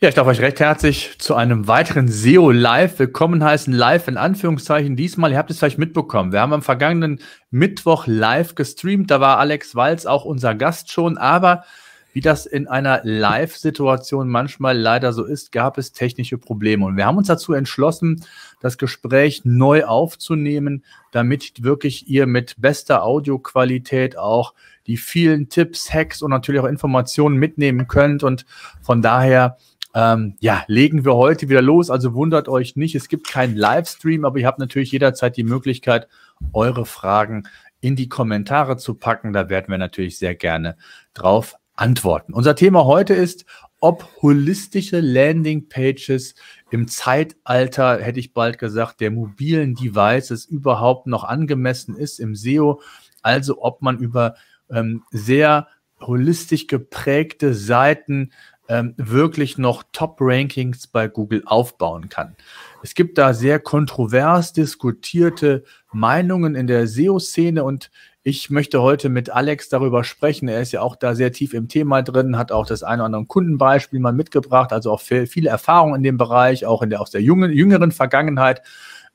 Ja, ich darf euch recht herzlich zu einem weiteren SEO Live willkommen heißen. Live in Anführungszeichen diesmal. Ihr habt es vielleicht mitbekommen. Wir haben am vergangenen Mittwoch live gestreamt. Da war Alex Walz auch unser Gast schon. Aber wie das in einer Live-Situation manchmal leider so ist, gab es technische Probleme. Und wir haben uns dazu entschlossen, das Gespräch neu aufzunehmen, damit wirklich ihr mit bester Audioqualität auch die vielen Tipps, Hacks und natürlich auch Informationen mitnehmen könnt. Und von daher ähm, ja, legen wir heute wieder los. Also wundert euch nicht, es gibt keinen Livestream, aber ihr habt natürlich jederzeit die Möglichkeit, eure Fragen in die Kommentare zu packen. Da werden wir natürlich sehr gerne drauf antworten. Unser Thema heute ist, ob holistische Landingpages im Zeitalter, hätte ich bald gesagt, der mobilen Devices überhaupt noch angemessen ist im SEO. Also ob man über ähm, sehr holistisch geprägte Seiten ähm, wirklich noch Top-Rankings bei Google aufbauen kann. Es gibt da sehr kontrovers diskutierte Meinungen in der SEO-Szene und ich möchte heute mit Alex darüber sprechen. Er ist ja auch da sehr tief im Thema drin, hat auch das eine oder andere Kundenbeispiel mal mitgebracht, also auch viele Erfahrungen in dem Bereich, auch in der, aus der jungen, jüngeren Vergangenheit.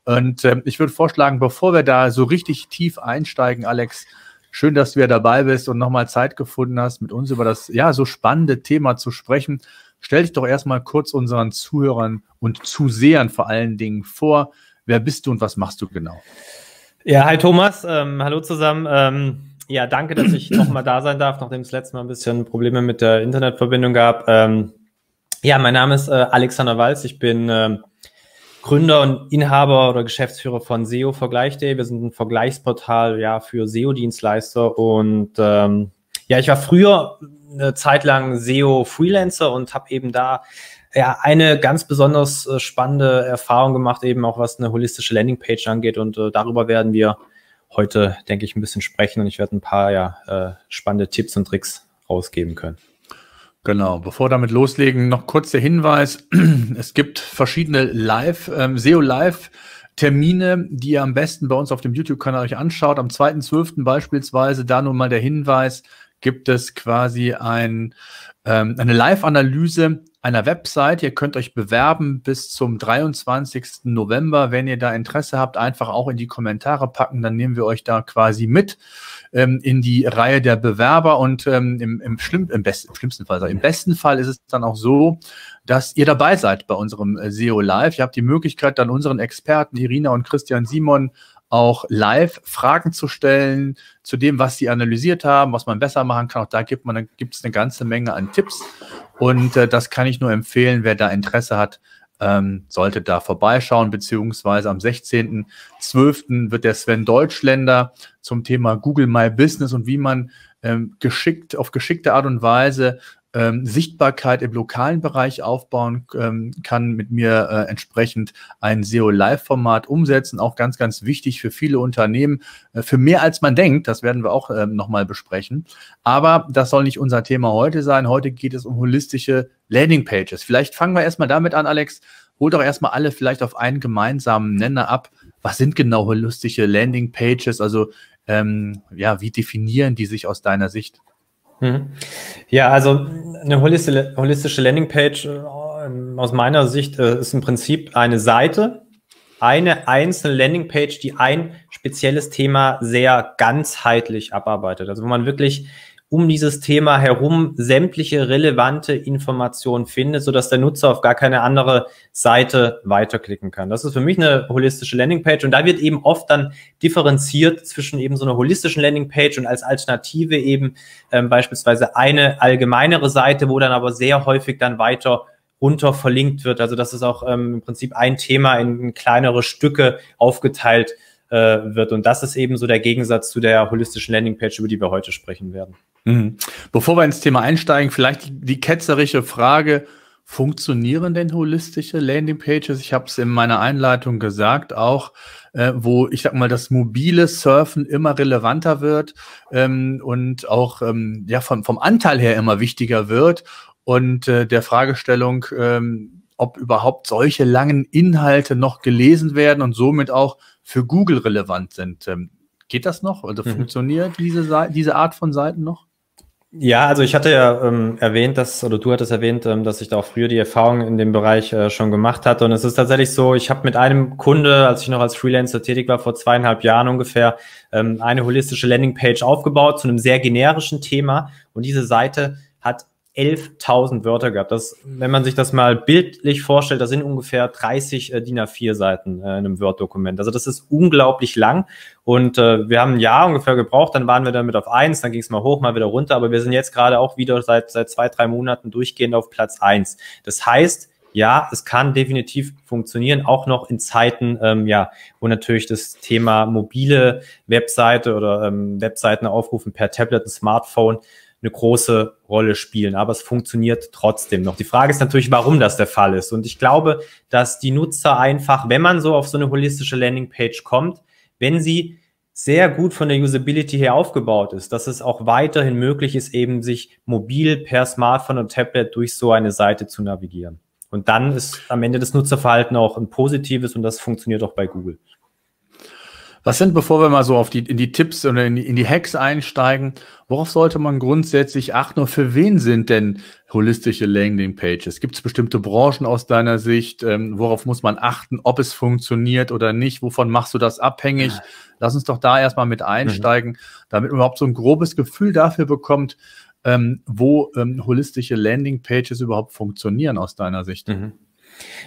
Und äh, ich würde vorschlagen, bevor wir da so richtig tief einsteigen, Alex, Schön, dass du wieder dabei bist und nochmal Zeit gefunden hast, mit uns über das ja so spannende Thema zu sprechen. Stell dich doch erstmal kurz unseren Zuhörern und Zusehern vor allen Dingen vor. Wer bist du und was machst du genau? Ja, hi Thomas, ähm, hallo zusammen. Ähm, ja, danke, dass ich nochmal da sein darf, nachdem es letztes Mal ein bisschen Probleme mit der Internetverbindung gab. Ähm, ja, mein Name ist äh, Alexander Walz. Ich bin ähm, Gründer und Inhaber oder Geschäftsführer von SEO Vergleich.de. Wir sind ein Vergleichsportal ja für SEO-Dienstleister und ähm, ja, ich war früher eine Zeit lang SEO-Freelancer und habe eben da ja eine ganz besonders äh, spannende Erfahrung gemacht, eben auch was eine holistische Landingpage angeht und äh, darüber werden wir heute, denke ich, ein bisschen sprechen und ich werde ein paar ja äh, spannende Tipps und Tricks rausgeben können. Genau, bevor damit loslegen, noch kurz der Hinweis. Es gibt verschiedene Live, ähm, SEO Live Termine, die ihr am besten bei uns auf dem YouTube-Kanal euch anschaut. Am 2.12. beispielsweise, da nun mal der Hinweis, gibt es quasi ein, ähm, eine Live-Analyse einer Website. Ihr könnt euch bewerben bis zum 23. November. Wenn ihr da Interesse habt, einfach auch in die Kommentare packen, dann nehmen wir euch da quasi mit ähm, in die Reihe der Bewerber und ähm, im, im, schlimm, im, best, im schlimmsten Fall, im besten Fall ist es dann auch so, dass ihr dabei seid bei unserem äh, SEO Live. Ihr habt die Möglichkeit, dann unseren Experten Irina und Christian Simon auch live Fragen zu stellen zu dem, was sie analysiert haben, was man besser machen kann. Auch da gibt es eine ganze Menge an Tipps. Und äh, das kann ich nur empfehlen, wer da Interesse hat, ähm, sollte da vorbeischauen, beziehungsweise am 16.12. wird der Sven Deutschländer zum Thema Google My Business und wie man ähm, geschickt, auf geschickte Art und Weise ähm, Sichtbarkeit im lokalen Bereich aufbauen ähm, kann, mit mir äh, entsprechend ein SEO-Live-Format umsetzen. Auch ganz, ganz wichtig für viele Unternehmen, äh, für mehr als man denkt. Das werden wir auch ähm, nochmal besprechen. Aber das soll nicht unser Thema heute sein. Heute geht es um holistische Landing-Pages. Vielleicht fangen wir erstmal damit an, Alex. Hol doch erstmal alle vielleicht auf einen gemeinsamen Nenner ab. Was sind genau holistische Landing-Pages? Also, ähm, ja, wie definieren die sich aus deiner Sicht? Mhm. Ja, also eine holistische Landingpage äh, aus meiner Sicht äh, ist im Prinzip eine Seite, eine einzelne Landingpage, die ein spezielles Thema sehr ganzheitlich abarbeitet. Also wo man wirklich um dieses Thema herum sämtliche relevante Informationen findet, sodass der Nutzer auf gar keine andere Seite weiterklicken kann. Das ist für mich eine holistische Landingpage und da wird eben oft dann differenziert zwischen eben so einer holistischen Landingpage und als Alternative eben ähm, beispielsweise eine allgemeinere Seite, wo dann aber sehr häufig dann weiter runter verlinkt wird. Also das ist auch ähm, im Prinzip ein Thema in kleinere Stücke aufgeteilt äh, wird. Und das ist eben so der Gegensatz zu der holistischen Landingpage, über die wir heute sprechen werden. Mhm. Bevor wir ins Thema einsteigen, vielleicht die, die ketzerische Frage, funktionieren denn holistische Landingpages? Ich habe es in meiner Einleitung gesagt, auch äh, wo ich sag mal das mobile Surfen immer relevanter wird ähm, und auch ähm, ja vom, vom Anteil her immer wichtiger wird und äh, der Fragestellung, ähm, ob überhaupt solche langen Inhalte noch gelesen werden und somit auch für Google relevant sind. Ähm, geht das noch? Also mhm. funktioniert diese, diese Art von Seiten noch? Ja, also ich hatte ja ähm, erwähnt, dass, oder du hattest erwähnt, ähm, dass ich da auch früher die Erfahrung in dem Bereich äh, schon gemacht hatte. Und es ist tatsächlich so, ich habe mit einem Kunde, als ich noch als Freelancer tätig war, vor zweieinhalb Jahren ungefähr, ähm, eine holistische Landingpage aufgebaut zu einem sehr generischen Thema. Und diese Seite hat 11.000 Wörter gehabt. Das, wenn man sich das mal bildlich vorstellt, das sind ungefähr 30 äh, DIN A4 Seiten äh, in einem Word-Dokument. Also das ist unglaublich lang und äh, wir haben ein Jahr ungefähr gebraucht, dann waren wir damit auf eins, dann ging es mal hoch, mal wieder runter, aber wir sind jetzt gerade auch wieder seit, seit zwei, drei Monaten durchgehend auf Platz eins. Das heißt, ja, es kann definitiv funktionieren, auch noch in Zeiten, ähm, ja, wo natürlich das Thema mobile Webseite oder ähm, Webseiten aufrufen per Tablet und Smartphone eine große Rolle spielen. Aber es funktioniert trotzdem noch. Die Frage ist natürlich, warum das der Fall ist. Und ich glaube, dass die Nutzer einfach, wenn man so auf so eine holistische Landingpage kommt, wenn sie sehr gut von der Usability her aufgebaut ist, dass es auch weiterhin möglich ist, eben sich mobil per Smartphone und Tablet durch so eine Seite zu navigieren. Und dann ist am Ende das Nutzerverhalten auch ein positives und das funktioniert auch bei Google. Was sind, bevor wir mal so auf die, in die Tipps oder in die, in die Hacks einsteigen, worauf sollte man grundsätzlich achten und für wen sind denn holistische Landing Pages? Gibt es bestimmte Branchen aus deiner Sicht? Ähm, worauf muss man achten, ob es funktioniert oder nicht? Wovon machst du das abhängig? Lass uns doch da erstmal mit einsteigen, mhm. damit man überhaupt so ein grobes Gefühl dafür bekommt, ähm, wo ähm, holistische Landing Pages überhaupt funktionieren aus deiner Sicht. Mhm.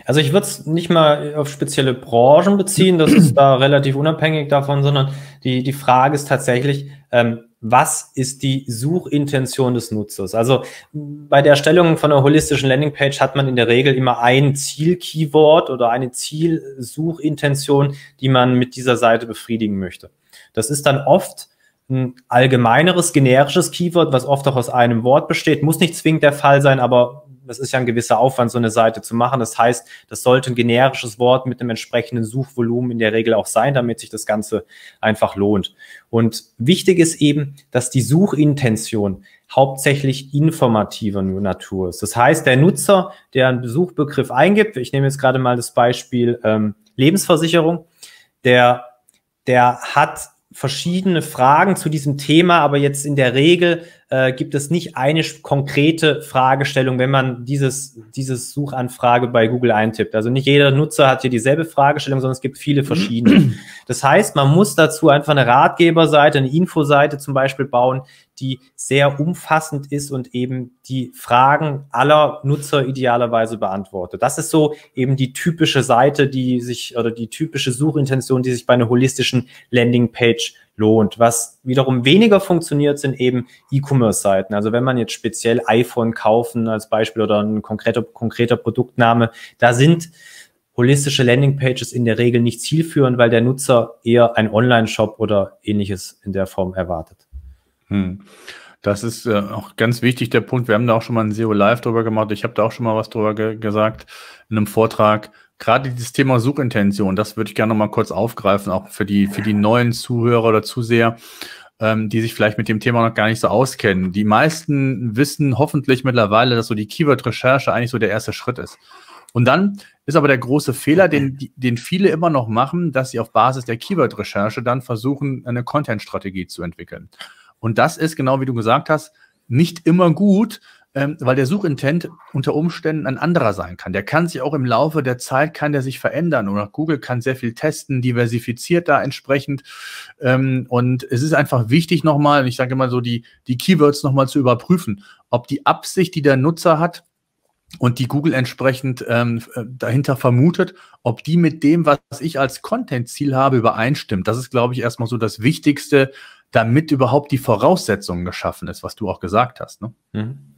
Also ich würde es nicht mal auf spezielle Branchen beziehen, das ist da relativ unabhängig davon, sondern die, die Frage ist tatsächlich, ähm, was ist die Suchintention des Nutzers? Also bei der Erstellung von einer holistischen Landingpage hat man in der Regel immer ein Ziel-Keyword oder eine Zielsuchintention, die man mit dieser Seite befriedigen möchte. Das ist dann oft ein allgemeineres, generisches Keyword, was oft auch aus einem Wort besteht. Muss nicht zwingend der Fall sein, aber das ist ja ein gewisser Aufwand, so eine Seite zu machen. Das heißt, das sollte ein generisches Wort mit einem entsprechenden Suchvolumen in der Regel auch sein, damit sich das Ganze einfach lohnt. Und wichtig ist eben, dass die Suchintention hauptsächlich informativer Natur ist. Das heißt, der Nutzer, der einen Suchbegriff eingibt, ich nehme jetzt gerade mal das Beispiel ähm, Lebensversicherung, der, der hat verschiedene Fragen zu diesem Thema, aber jetzt in der Regel äh, gibt es nicht eine konkrete Fragestellung, wenn man dieses, dieses Suchanfrage bei Google eintippt. Also nicht jeder Nutzer hat hier dieselbe Fragestellung, sondern es gibt viele verschiedene. Das heißt, man muss dazu einfach eine Ratgeberseite, eine Infoseite zum Beispiel bauen, die sehr umfassend ist und eben die Fragen aller Nutzer idealerweise beantwortet. Das ist so eben die typische Seite, die sich oder die typische Suchintention, die sich bei einer holistischen Landingpage lohnt. Was wiederum weniger funktioniert, sind eben E-Commerce-Seiten. Also wenn man jetzt speziell iPhone kaufen als Beispiel oder ein konkreter, konkreter Produktname, da sind holistische Landingpages in der Regel nicht zielführend, weil der Nutzer eher ein Online-Shop oder ähnliches in der Form erwartet. Hm. Das ist äh, auch ganz wichtig, der Punkt. Wir haben da auch schon mal ein SEO Live drüber gemacht. Ich habe da auch schon mal was drüber ge gesagt in einem Vortrag gerade dieses Thema Suchintention, das würde ich gerne noch mal kurz aufgreifen, auch für die, für die neuen Zuhörer oder Zuseher, ähm, die sich vielleicht mit dem Thema noch gar nicht so auskennen. Die meisten wissen hoffentlich mittlerweile, dass so die Keyword-Recherche eigentlich so der erste Schritt ist. Und dann ist aber der große Fehler, den, den viele immer noch machen, dass sie auf Basis der Keyword-Recherche dann versuchen, eine Content-Strategie zu entwickeln. Und das ist, genau wie du gesagt hast, nicht immer gut, ähm, weil der Suchintent unter Umständen ein anderer sein kann. Der kann sich auch im Laufe der Zeit, kann der sich verändern oder Google kann sehr viel testen, diversifiziert da entsprechend. Ähm, und es ist einfach wichtig nochmal, ich sage immer so, die, die Keywords nochmal zu überprüfen, ob die Absicht, die der Nutzer hat, und die Google entsprechend ähm, dahinter vermutet, ob die mit dem, was ich als Content-Ziel habe, übereinstimmt. Das ist, glaube ich, erstmal so das Wichtigste, damit überhaupt die Voraussetzungen geschaffen ist, was du auch gesagt hast. Ne? Mhm.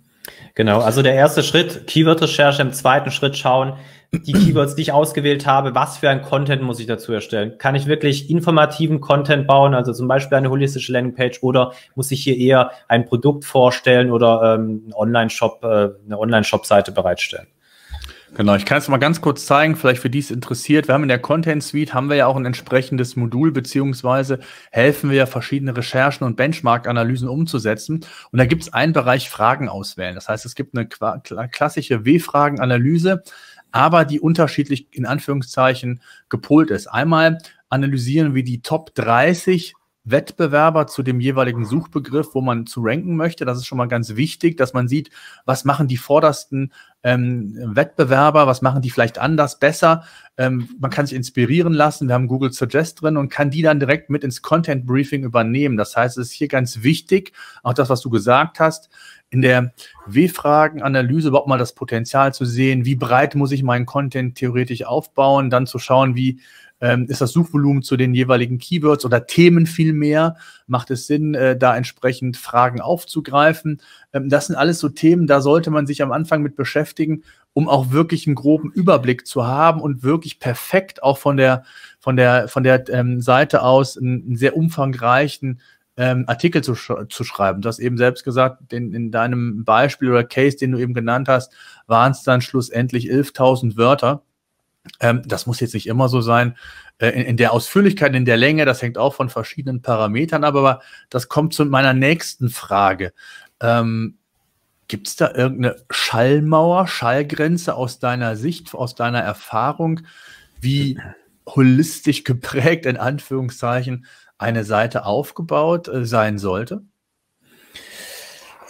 Genau, also der erste Schritt, Keyword-Recherche, im zweiten Schritt schauen, die Keywords, die ich ausgewählt habe, was für ein Content muss ich dazu erstellen? Kann ich wirklich informativen Content bauen, also zum Beispiel eine holistische Landingpage, oder muss ich hier eher ein Produkt vorstellen oder ähm, einen Online-Shop, äh, eine Online-Shop-Seite bereitstellen? Genau, ich kann es mal ganz kurz zeigen, vielleicht für die es interessiert. Wir haben in der Content Suite haben wir ja auch ein entsprechendes Modul, beziehungsweise helfen wir verschiedene Recherchen und Benchmark-Analysen umzusetzen. Und da gibt es einen Bereich Fragen auswählen. Das heißt, es gibt eine klassische W-Fragen-Analyse, aber die unterschiedlich in Anführungszeichen gepolt ist. Einmal analysieren wir die Top 30 Wettbewerber zu dem jeweiligen Suchbegriff, wo man zu ranken möchte. Das ist schon mal ganz wichtig, dass man sieht, was machen die vordersten ähm, Wettbewerber, was machen die vielleicht anders, besser. Ähm, man kann sich inspirieren lassen. Wir haben Google Suggest drin und kann die dann direkt mit ins Content Briefing übernehmen. Das heißt, es ist hier ganz wichtig, auch das, was du gesagt hast, in der W-Fragen-Analyse überhaupt mal das Potenzial zu sehen, wie breit muss ich meinen Content theoretisch aufbauen, dann zu schauen, wie ähm, ist das Suchvolumen zu den jeweiligen Keywords oder Themen viel mehr? Macht es Sinn, äh, da entsprechend Fragen aufzugreifen? Ähm, das sind alles so Themen, da sollte man sich am Anfang mit beschäftigen, um auch wirklich einen groben Überblick zu haben und wirklich perfekt auch von der, von der, von der ähm, Seite aus einen, einen sehr umfangreichen ähm, Artikel zu, sch zu schreiben. Du hast eben selbst gesagt, in, in deinem Beispiel oder Case, den du eben genannt hast, waren es dann schlussendlich 11.000 Wörter. Ähm, das muss jetzt nicht immer so sein. Äh, in, in, der Ausführlichkeit, in der Länge, das hängt auch von verschiedenen Parametern ab, aber das kommt zu meiner nächsten Frage. Ähm, Gibt es da irgendeine Schallmauer, Schallgrenze aus deiner Sicht, aus deiner Erfahrung, wie holistisch geprägt, in Anführungszeichen, eine Seite aufgebaut äh, sein sollte?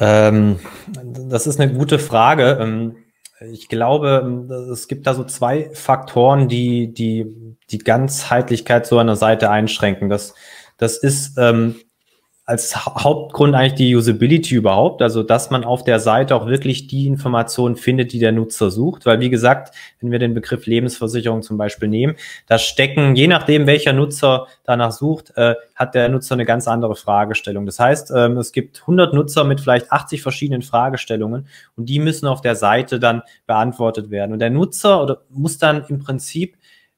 Ähm, das ist eine gute Frage. Ich glaube, es gibt da so zwei Faktoren, die die, die Ganzheitlichkeit so einer Seite einschränken. Das, das ist ähm, als Hauptgrund eigentlich die Usability überhaupt, also dass man auf der Seite auch wirklich die Informationen findet, die der Nutzer sucht. Weil wie gesagt, wenn wir den Begriff Lebensversicherung zum Beispiel nehmen, da stecken, je nachdem welcher Nutzer danach sucht, äh, hat der Nutzer eine ganz andere Fragestellung. Das heißt, ähm, es gibt 100 Nutzer mit vielleicht 80 verschiedenen Fragestellungen und die müssen auf der Seite dann beantwortet werden. Und der Nutzer oder muss dann im Prinzip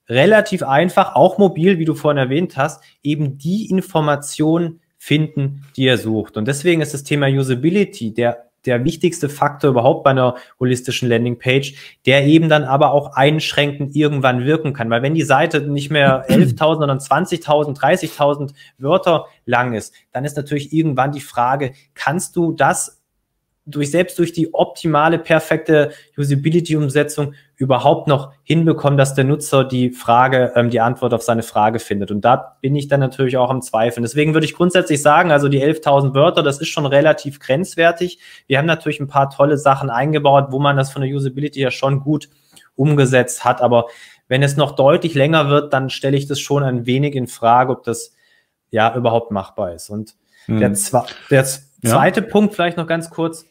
relativ einfach, auch mobil, wie du vorhin erwähnt hast, eben die Informationen finden, die er sucht. Und deswegen ist das Thema Usability der der wichtigste Faktor überhaupt bei einer holistischen Landingpage, der eben dann aber auch einschränkend irgendwann wirken kann. Weil wenn die Seite nicht mehr 11.000, sondern 20.000, 30.000 Wörter lang ist, dann ist natürlich irgendwann die Frage, kannst du das durch selbst durch die optimale, perfekte Usability-Umsetzung überhaupt noch hinbekommen, dass der Nutzer die Frage, ähm, die Antwort auf seine Frage findet. Und da bin ich dann natürlich auch am Zweifeln. Deswegen würde ich grundsätzlich sagen, also die 11.000 Wörter, das ist schon relativ grenzwertig. Wir haben natürlich ein paar tolle Sachen eingebaut, wo man das von der Usability ja schon gut umgesetzt hat. Aber wenn es noch deutlich länger wird, dann stelle ich das schon ein wenig in Frage, ob das ja überhaupt machbar ist. Und hm. der, zwe der zweite ja. Punkt vielleicht noch ganz kurz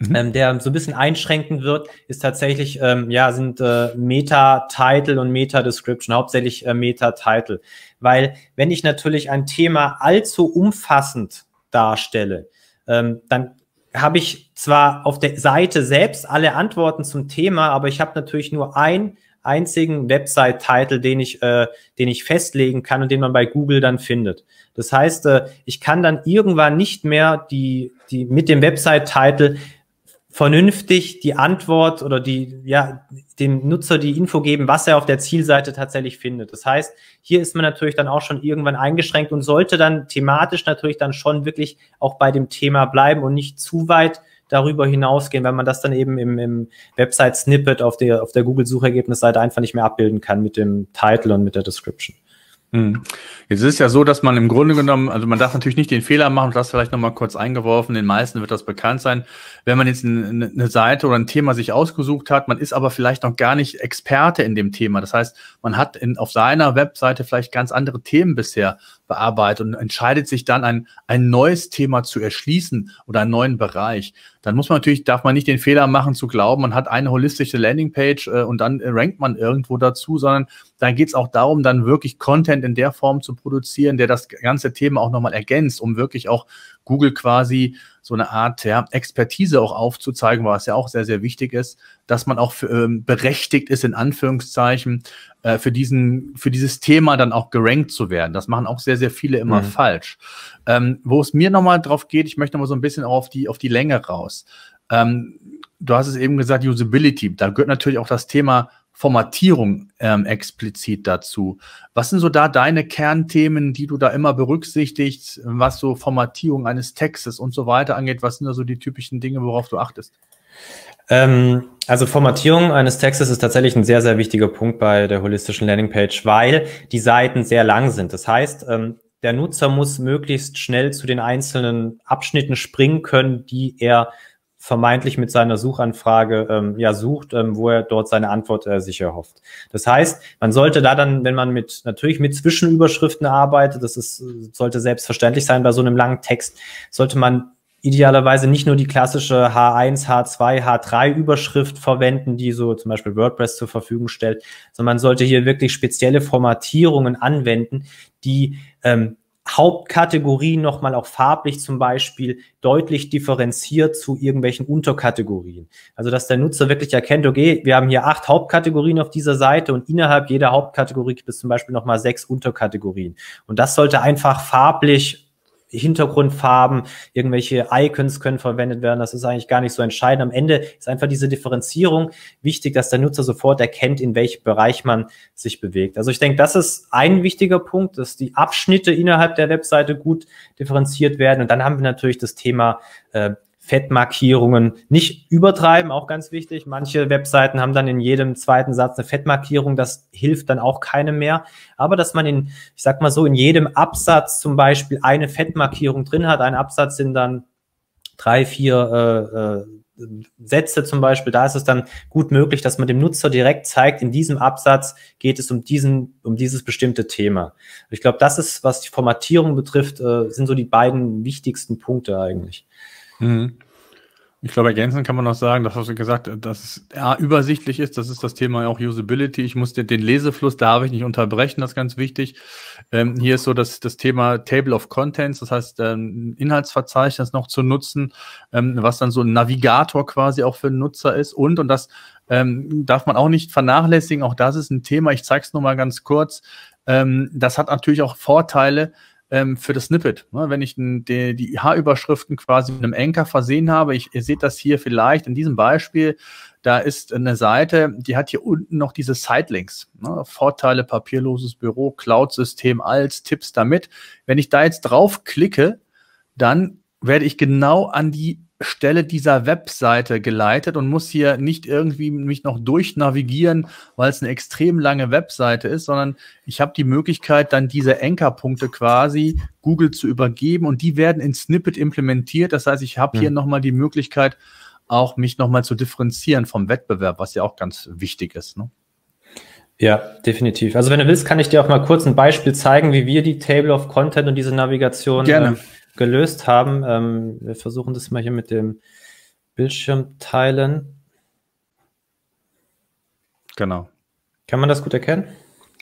Mhm. Ähm, der so ein bisschen einschränken wird, ist tatsächlich, ähm, ja, sind äh, Meta-Title und Meta-Description, hauptsächlich äh, Meta-Title. Weil wenn ich natürlich ein Thema allzu umfassend darstelle, ähm, dann habe ich zwar auf der Seite selbst alle Antworten zum Thema, aber ich habe natürlich nur ein einzigen Website-Title, den ich, äh, den ich festlegen kann und den man bei Google dann findet. Das heißt, äh, ich kann dann irgendwann nicht mehr die, die mit dem Website-Title vernünftig die Antwort oder die, ja, dem Nutzer die Info geben, was er auf der Zielseite tatsächlich findet. Das heißt, hier ist man natürlich dann auch schon irgendwann eingeschränkt und sollte dann thematisch natürlich dann schon wirklich auch bei dem Thema bleiben und nicht zu weit darüber hinausgehen, weil man das dann eben im, im Website-Snippet auf der, auf der Google-Suchergebnisseite einfach nicht mehr abbilden kann mit dem Title und mit der Description. Hm. Jetzt ist es ja so, dass man im Grunde genommen, also man darf natürlich nicht den Fehler machen, das vielleicht nochmal kurz eingeworfen, den meisten wird das bekannt sein, wenn man jetzt eine Seite oder ein Thema sich ausgesucht hat, man ist aber vielleicht noch gar nicht Experte in dem Thema. Das heißt, man hat in, auf seiner Webseite vielleicht ganz andere Themen bisher bearbeitet und entscheidet sich dann ein, ein neues Thema zu erschließen oder einen neuen Bereich. Dann muss man natürlich, darf man nicht den Fehler machen zu glauben, man hat eine holistische Landingpage äh, und dann rankt man irgendwo dazu, sondern dann geht es auch darum, dann wirklich Content in der Form zu produzieren, der das ganze Thema auch nochmal ergänzt, um wirklich auch Google quasi so eine Art ja, Expertise auch aufzuzeigen, was ja auch sehr, sehr wichtig ist, dass man auch für, ähm, berechtigt ist, in Anführungszeichen, äh, für, diesen, für dieses Thema dann auch gerankt zu werden. Das machen auch sehr, sehr viele immer mhm. falsch. Ähm, wo es mir nochmal drauf geht, ich möchte nochmal so ein bisschen auf die, auf die Länge raus. Ähm, du hast es eben gesagt, Usability. Da gehört natürlich auch das Thema Formatierung ähm, explizit dazu. Was sind so da deine Kernthemen, die du da immer berücksichtigst, was so Formatierung eines Textes und so weiter angeht? Was sind da so die typischen Dinge, worauf du achtest? Ähm, also Formatierung eines Textes ist tatsächlich ein sehr, sehr wichtiger Punkt bei der holistischen Landingpage, weil die Seiten sehr lang sind. Das heißt, ähm, der Nutzer muss möglichst schnell zu den einzelnen Abschnitten springen können, die er vermeintlich mit seiner Suchanfrage ähm, ja sucht, ähm, wo er dort seine Antwort äh, sich erhofft. Das heißt, man sollte da dann, wenn man mit natürlich mit Zwischenüberschriften arbeitet, das ist sollte selbstverständlich sein bei so einem langen Text, sollte man idealerweise nicht nur die klassische H1, H2, H3 Überschrift verwenden, die so zum Beispiel WordPress zur Verfügung stellt, sondern man sollte hier wirklich spezielle Formatierungen anwenden, die ähm, Hauptkategorien nochmal auch farblich zum Beispiel deutlich differenziert zu irgendwelchen Unterkategorien. Also dass der Nutzer wirklich erkennt, okay, wir haben hier acht Hauptkategorien auf dieser Seite und innerhalb jeder Hauptkategorie gibt es zum Beispiel nochmal sechs Unterkategorien. Und das sollte einfach farblich Hintergrundfarben, irgendwelche Icons können verwendet werden. Das ist eigentlich gar nicht so entscheidend. Am Ende ist einfach diese Differenzierung wichtig, dass der Nutzer sofort erkennt, in welchem Bereich man sich bewegt. Also ich denke, das ist ein wichtiger Punkt, dass die Abschnitte innerhalb der Webseite gut differenziert werden. Und dann haben wir natürlich das Thema äh, Fettmarkierungen nicht übertreiben, auch ganz wichtig. Manche Webseiten haben dann in jedem zweiten Satz eine Fettmarkierung, das hilft dann auch keinem mehr. Aber dass man in, ich sag mal so, in jedem Absatz zum Beispiel eine Fettmarkierung drin hat, ein Absatz sind dann drei, vier äh, äh, Sätze zum Beispiel, da ist es dann gut möglich, dass man dem Nutzer direkt zeigt, in diesem Absatz geht es um diesen, um dieses bestimmte Thema. Ich glaube, das ist, was die Formatierung betrifft, äh, sind so die beiden wichtigsten Punkte eigentlich. Mhm. Ich glaube, ergänzend kann man noch sagen, das hast du gesagt, dass es ja, übersichtlich ist. Das ist das Thema auch Usability. Ich muss den, Lesefluss darf ich nicht unterbrechen, das ist ganz wichtig. Ähm, hier ist so das, das Thema Table of Contents, das heißt, ähm, Inhaltsverzeichnis noch zu nutzen, ähm, was dann so ein Navigator quasi auch für den Nutzer ist. Und, und das ähm, darf man auch nicht vernachlässigen, auch das ist ein Thema, ich zeige es nur mal ganz kurz. Ähm, das hat natürlich auch Vorteile, ähm, für das Snippet. Ne? Wenn ich die, die H-Überschriften quasi mit einem Anker versehen habe, ich, ihr seht das hier vielleicht in diesem Beispiel, da ist eine Seite, die hat hier unten noch diese Sitelinks. Ne? Vorteile, papierloses Büro, Cloud-System als Tipps damit. Wenn ich da jetzt drauf klicke, dann werde ich genau an die Stelle dieser Webseite geleitet und muss hier nicht irgendwie mich noch durchnavigieren, weil es eine extrem lange Webseite ist, sondern ich habe die Möglichkeit, dann diese Ankerpunkte quasi Google zu übergeben und die werden in Snippet implementiert. Das heißt, ich habe mhm. hier nochmal die Möglichkeit, auch mich nochmal zu differenzieren vom Wettbewerb, was ja auch ganz wichtig ist. Ne? Ja, definitiv. Also wenn du willst, kann ich dir auch mal kurz ein Beispiel zeigen, wie wir die Table of Content und diese Navigation Gerne. Äh, gelöst haben. Ähm, wir versuchen das mal hier mit dem Bildschirm teilen. Genau. Kann man das gut erkennen?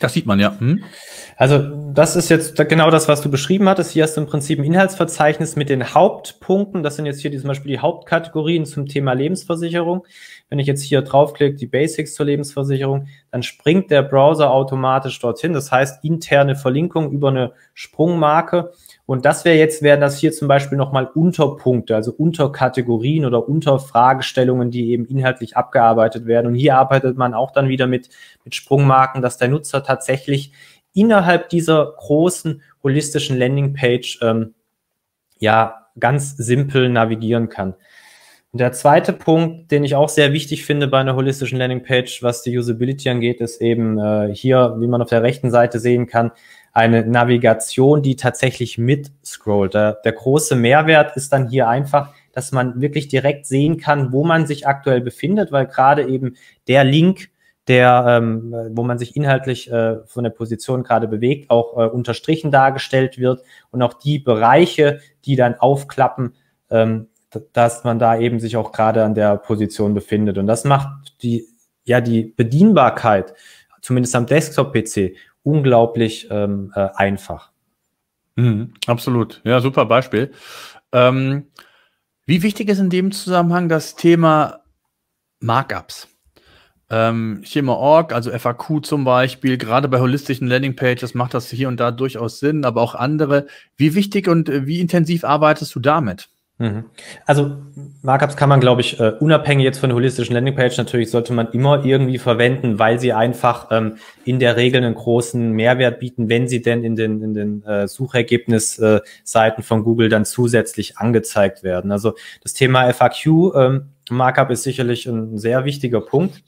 Das sieht man ja. Hm? Also das ist jetzt genau das, was du beschrieben hattest. Hier hast du im Prinzip ein Inhaltsverzeichnis mit den Hauptpunkten. Das sind jetzt hier zum Beispiel die Hauptkategorien zum Thema Lebensversicherung. Wenn ich jetzt hier draufklicke, die Basics zur Lebensversicherung, dann springt der Browser automatisch dorthin. Das heißt, interne Verlinkung über eine Sprungmarke. Und das wäre jetzt, wären das hier zum Beispiel nochmal Unterpunkte, also Unterkategorien oder Unterfragestellungen, die eben inhaltlich abgearbeitet werden. Und hier arbeitet man auch dann wieder mit, mit Sprungmarken, dass der Nutzer tatsächlich innerhalb dieser großen holistischen Landingpage ähm, ja ganz simpel navigieren kann. Und der zweite Punkt, den ich auch sehr wichtig finde bei einer holistischen Landingpage, was die Usability angeht, ist eben äh, hier, wie man auf der rechten Seite sehen kann, eine Navigation, die tatsächlich mit scrollt. Der, der große Mehrwert ist dann hier einfach, dass man wirklich direkt sehen kann, wo man sich aktuell befindet, weil gerade eben der Link, der, ähm, wo man sich inhaltlich äh, von der Position gerade bewegt, auch äh, unterstrichen dargestellt wird und auch die Bereiche, die dann aufklappen, ähm, dass man da eben sich auch gerade an der Position befindet. Und das macht die, ja, die Bedienbarkeit, zumindest am Desktop-PC, unglaublich ähm, äh, einfach. Mhm, absolut. Ja, super Beispiel. Ähm, wie wichtig ist in dem Zusammenhang das Thema Markups? Ähm, Schema.org, also FAQ zum Beispiel, gerade bei holistischen Landingpages macht das hier und da durchaus Sinn, aber auch andere. Wie wichtig und äh, wie intensiv arbeitest du damit? Mhm. Also Markups kann man, glaube ich, uh, unabhängig jetzt von der holistischen Landingpage natürlich sollte man immer irgendwie verwenden, weil sie einfach ähm, in der Regel einen großen Mehrwert bieten, wenn sie denn in den, in den äh, Suchergebnisseiten äh, von Google dann zusätzlich angezeigt werden. Also das Thema FAQ ähm, Markup ist sicherlich ein sehr wichtiger Punkt.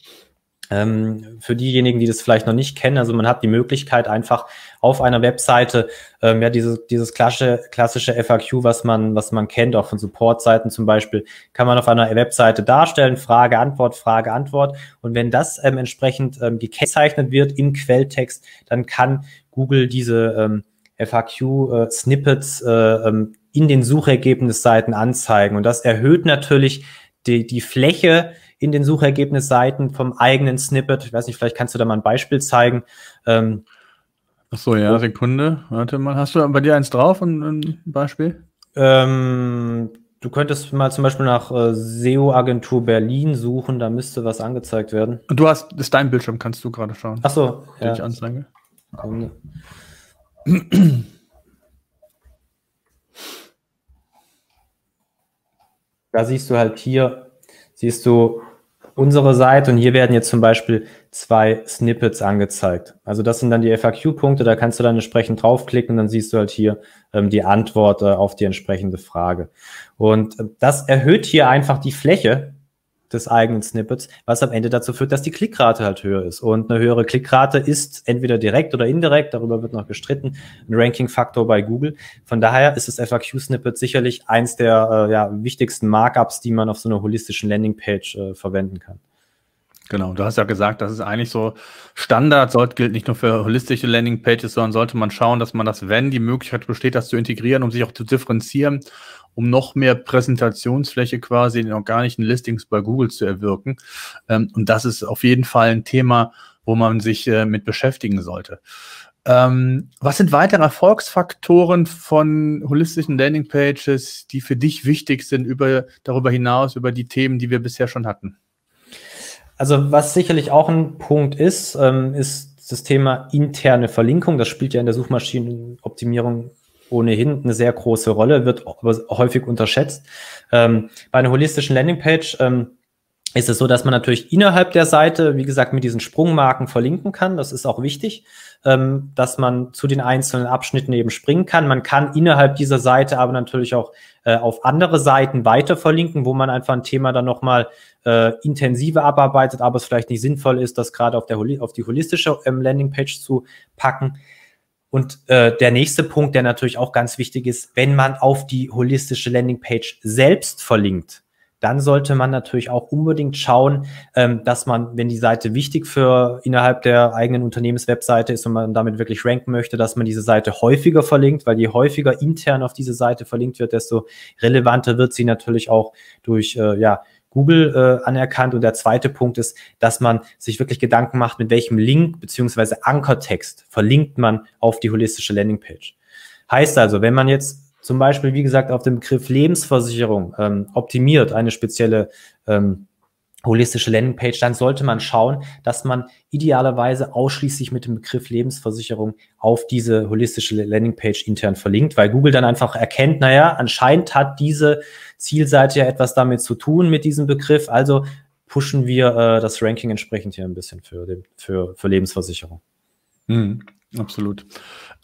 Ähm, für diejenigen, die das vielleicht noch nicht kennen, also man hat die Möglichkeit einfach auf einer Webseite, ähm, ja, dieses, dieses klassische, klassische FAQ, was man, was man kennt, auch von Supportseiten zum Beispiel, kann man auf einer Webseite darstellen, Frage, Antwort, Frage, Antwort. Und wenn das ähm, entsprechend ähm, gekennzeichnet wird im Quelltext, dann kann Google diese ähm, FAQ-Snippets äh, äh, ähm, in den Suchergebnisseiten anzeigen. Und das erhöht natürlich die, die Fläche, in den Suchergebnisseiten vom eigenen Snippet. Ich weiß nicht, vielleicht kannst du da mal ein Beispiel zeigen. Ähm, Ach so, ja, Sekunde. Warte mal, hast du bei dir eins drauf, ein, ein Beispiel? Ähm, du könntest mal zum Beispiel nach äh, SEO-Agentur Berlin suchen, da müsste was angezeigt werden. Und du hast, das ist dein Bildschirm, kannst du gerade schauen. Ach so, ja. Ich anzeige. Da siehst du halt hier, siehst du unsere Seite und hier werden jetzt zum Beispiel zwei Snippets angezeigt. Also das sind dann die FAQ-Punkte, da kannst du dann entsprechend draufklicken, dann siehst du halt hier ähm, die Antwort äh, auf die entsprechende Frage. Und äh, das erhöht hier einfach die Fläche des eigenen Snippets, was am Ende dazu führt, dass die Klickrate halt höher ist. Und eine höhere Klickrate ist entweder direkt oder indirekt, darüber wird noch gestritten, ein Ranking-Faktor bei Google. Von daher ist das FAQ-Snippet sicherlich eins der äh, ja, wichtigsten Markups, die man auf so einer holistischen Landingpage äh, verwenden kann. Genau, du hast ja gesagt, das ist eigentlich so Standard, sollte gilt nicht nur für holistische Landingpages, sondern sollte man schauen, dass man das, wenn die Möglichkeit besteht, das zu integrieren, um sich auch zu differenzieren, um noch mehr Präsentationsfläche quasi in den organischen Listings bei Google zu erwirken. Ähm, und das ist auf jeden Fall ein Thema, wo man sich äh, mit beschäftigen sollte. Ähm, was sind weitere Erfolgsfaktoren von holistischen Landingpages, die für dich wichtig sind, über, darüber hinaus, über die Themen, die wir bisher schon hatten? Also was sicherlich auch ein Punkt ist, ähm, ist das Thema interne Verlinkung. Das spielt ja in der Suchmaschinenoptimierung ohnehin eine sehr große Rolle, wird häufig unterschätzt. Ähm, bei einer holistischen Landingpage ähm, ist es so, dass man natürlich innerhalb der Seite, wie gesagt, mit diesen Sprungmarken verlinken kann. Das ist auch wichtig, ähm, dass man zu den einzelnen Abschnitten eben springen kann. Man kann innerhalb dieser Seite aber natürlich auch äh, auf andere Seiten weiter verlinken, wo man einfach ein Thema dann nochmal äh, intensiver abarbeitet, aber es vielleicht nicht sinnvoll ist, das gerade auf, auf die holistische ähm, Landingpage zu packen. Und äh, der nächste Punkt, der natürlich auch ganz wichtig ist, wenn man auf die holistische Landingpage selbst verlinkt, dann sollte man natürlich auch unbedingt schauen, ähm, dass man, wenn die Seite wichtig für innerhalb der eigenen Unternehmenswebseite ist und man damit wirklich ranken möchte, dass man diese Seite häufiger verlinkt, weil je häufiger intern auf diese Seite verlinkt wird, desto relevanter wird sie natürlich auch durch äh, ja, Google äh, anerkannt. Und der zweite Punkt ist, dass man sich wirklich Gedanken macht, mit welchem Link beziehungsweise Ankertext verlinkt man auf die holistische Landingpage. Heißt also, wenn man jetzt zum Beispiel, wie gesagt, auf den Begriff Lebensversicherung ähm, optimiert, eine spezielle ähm, holistische Landingpage, dann sollte man schauen, dass man idealerweise ausschließlich mit dem Begriff Lebensversicherung auf diese holistische Landingpage intern verlinkt, weil Google dann einfach erkennt, naja, anscheinend hat diese Zielseite ja etwas damit zu tun mit diesem Begriff, also pushen wir äh, das Ranking entsprechend hier ein bisschen für, den, für, für Lebensversicherung. Mhm, absolut.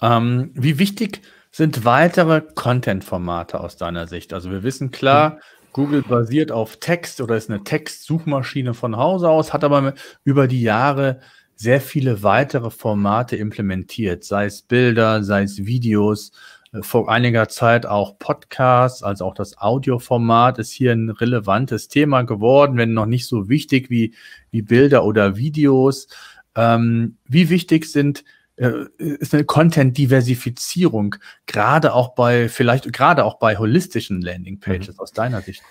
Ähm, wie wichtig sind weitere Content-Formate aus deiner Sicht? Also wir wissen klar, Google basiert auf Text oder ist eine Textsuchmaschine von Hause aus, hat aber über die Jahre sehr viele weitere Formate implementiert, sei es Bilder, sei es Videos, äh, vor einiger Zeit auch Podcasts, also auch das Audioformat ist hier ein relevantes Thema geworden, wenn noch nicht so wichtig wie, wie Bilder oder Videos. Ähm, wie wichtig sind ist eine Content-Diversifizierung, gerade auch bei, vielleicht gerade auch bei holistischen Landing-Pages mhm. aus deiner Sicht?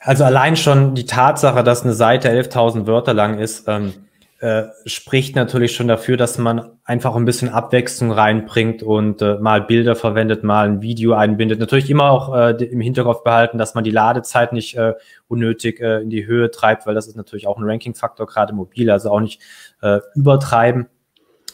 Also allein schon die Tatsache, dass eine Seite 11.000 Wörter lang ist, ähm, äh, spricht natürlich schon dafür, dass man einfach ein bisschen Abwechslung reinbringt und äh, mal Bilder verwendet, mal ein Video einbindet. Natürlich immer auch äh, im Hinterkopf behalten, dass man die Ladezeit nicht äh, unnötig äh, in die Höhe treibt, weil das ist natürlich auch ein Ranking-Faktor, gerade mobil, also auch nicht äh, übertreiben.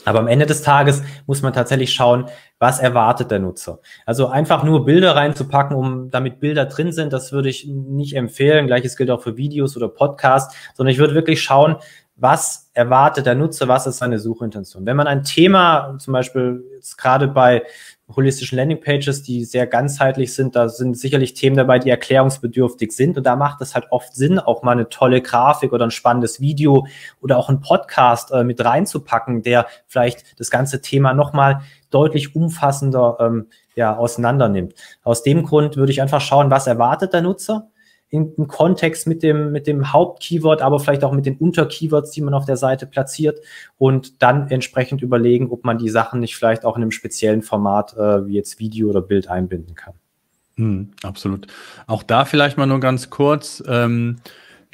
Aber am Ende des Tages muss man tatsächlich schauen, was erwartet der Nutzer. Also einfach nur Bilder reinzupacken, um damit Bilder drin sind, das würde ich nicht empfehlen. Gleiches gilt auch für Videos oder Podcasts, sondern ich würde wirklich schauen, was erwartet der Nutzer, was ist seine Suchintention. Wenn man ein Thema, zum Beispiel jetzt gerade bei holistischen Landingpages, die sehr ganzheitlich sind. Da sind sicherlich Themen dabei, die erklärungsbedürftig sind. Und da macht es halt oft Sinn, auch mal eine tolle Grafik oder ein spannendes Video oder auch ein Podcast äh, mit reinzupacken, der vielleicht das ganze Thema nochmal deutlich umfassender ähm, ja, auseinander nimmt. Aus dem Grund würde ich einfach schauen, was erwartet der Nutzer im Kontext mit dem, mit dem Hauptkeyword, aber vielleicht auch mit den Unterkeywords, die man auf der Seite platziert und dann entsprechend überlegen, ob man die Sachen nicht vielleicht auch in einem speziellen Format äh, wie jetzt Video oder Bild einbinden kann. Hm, absolut. Auch da vielleicht mal nur ganz kurz ähm,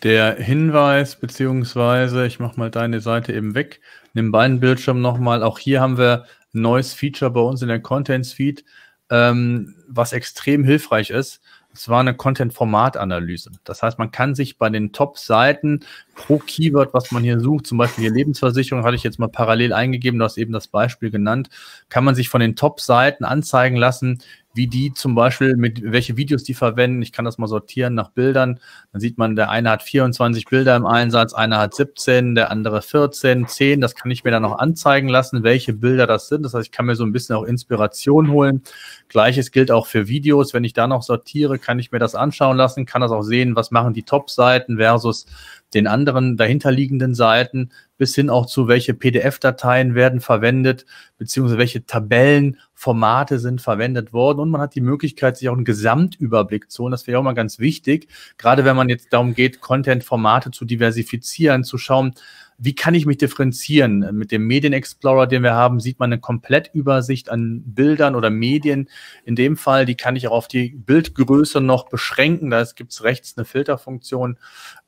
der Hinweis, beziehungsweise ich mache mal deine Seite eben weg, nimm beiden Bildschirm nochmal. Auch hier haben wir ein neues Feature bei uns in der Content Suite, ähm, was extrem hilfreich ist. Es war eine Content-Format-Analyse. Das heißt, man kann sich bei den Top-Seiten pro Keyword, was man hier sucht, zum Beispiel hier Lebensversicherung, hatte ich jetzt mal parallel eingegeben, du hast eben das Beispiel genannt, kann man sich von den Top-Seiten anzeigen lassen, wie die zum Beispiel, mit welche Videos die verwenden. Ich kann das mal sortieren nach Bildern. Dann sieht man, der eine hat 24 Bilder im Einsatz, einer hat 17, der andere 14, 10. Das kann ich mir dann noch anzeigen lassen, welche Bilder das sind. Das heißt, ich kann mir so ein bisschen auch Inspiration holen. Gleiches gilt auch für Videos. Wenn ich da noch sortiere, kann ich mir das anschauen lassen, kann das auch sehen, was machen die Top-Seiten versus den anderen dahinterliegenden Seiten bis hin auch zu, welche PDF-Dateien werden verwendet, beziehungsweise welche Tabellenformate sind verwendet worden. Und man hat die Möglichkeit, sich auch einen Gesamtüberblick zu holen. Das wäre auch mal ganz wichtig, gerade wenn man jetzt darum geht, Content-Formate zu diversifizieren, zu schauen, wie kann ich mich differenzieren? Mit dem Medien-Explorer, den wir haben, sieht man eine Komplettübersicht an Bildern oder Medien. In dem Fall, die kann ich auch auf die Bildgröße noch beschränken. Da gibt es rechts eine Filterfunktion.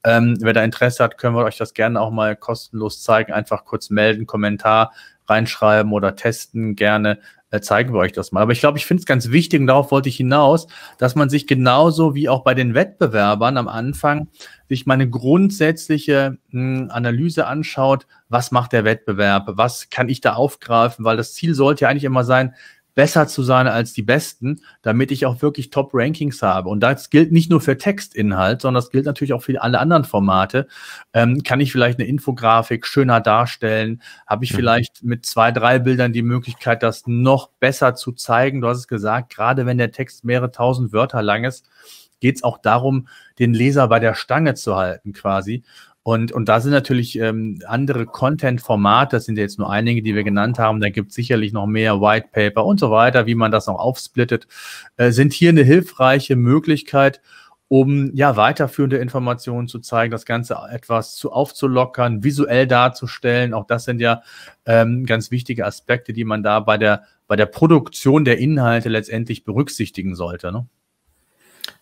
Ähm, wer da Interesse hat, können wir euch das gerne auch mal kostenlos zeigen. Einfach kurz melden, Kommentar reinschreiben oder testen gerne äh, zeigen wir euch das mal. Aber ich glaube, ich finde es ganz wichtig, und darauf wollte ich hinaus, dass man sich genauso wie auch bei den Wettbewerbern am Anfang sich mal eine grundsätzliche mh, hm, Analyse anschaut, was macht der Wettbewerb, was kann ich da aufgreifen, weil das Ziel sollte ja eigentlich immer sein, besser zu sein als die Besten, damit ich auch wirklich Top-Rankings habe. Und das gilt nicht nur für Textinhalt, sondern das gilt natürlich auch für alle anderen Formate. Ähm, kann ich vielleicht eine Infografik schöner darstellen? Habe ich mhm. vielleicht mit zwei, drei Bildern die Möglichkeit, das noch besser zu zeigen? Du hast es gesagt, gerade wenn der Text mehrere tausend Wörter lang ist, geht es auch darum, den Leser bei der Stange zu halten quasi. Und, und da sind natürlich ähm, andere Content-Formate, das sind jetzt nur einige, die wir genannt haben, da gibt es sicherlich noch mehr White Paper und so weiter, wie man das noch aufsplittet, äh, sind hier eine hilfreiche Möglichkeit, um ja weiterführende Informationen zu zeigen, das Ganze etwas zu aufzulockern, visuell darzustellen. Auch das sind ja ähm, ganz wichtige Aspekte, die man da bei der, bei der Produktion der Inhalte letztendlich berücksichtigen sollte. Ne?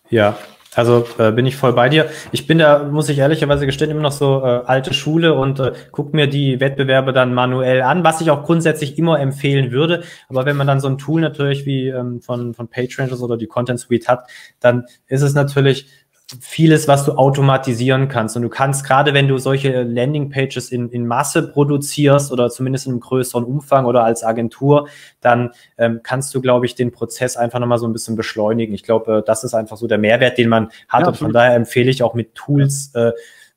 Ja, also äh, bin ich voll bei dir. Ich bin da, muss ich ehrlicherweise gestehen, immer noch so äh, alte Schule und äh, guck mir die Wettbewerbe dann manuell an, was ich auch grundsätzlich immer empfehlen würde. Aber wenn man dann so ein Tool natürlich wie ähm, von, von PageRangers oder die Content Suite hat, dann ist es natürlich vieles, was du automatisieren kannst. Und du kannst, gerade wenn du solche Landingpages in, in Masse produzierst oder zumindest in einem größeren Umfang oder als Agentur, dann ähm, kannst du, glaube ich, den Prozess einfach nochmal so ein bisschen beschleunigen. Ich glaube, äh, das ist einfach so der Mehrwert, den man hat. Ja, und von daher empfehle ich auch mit Tools, äh,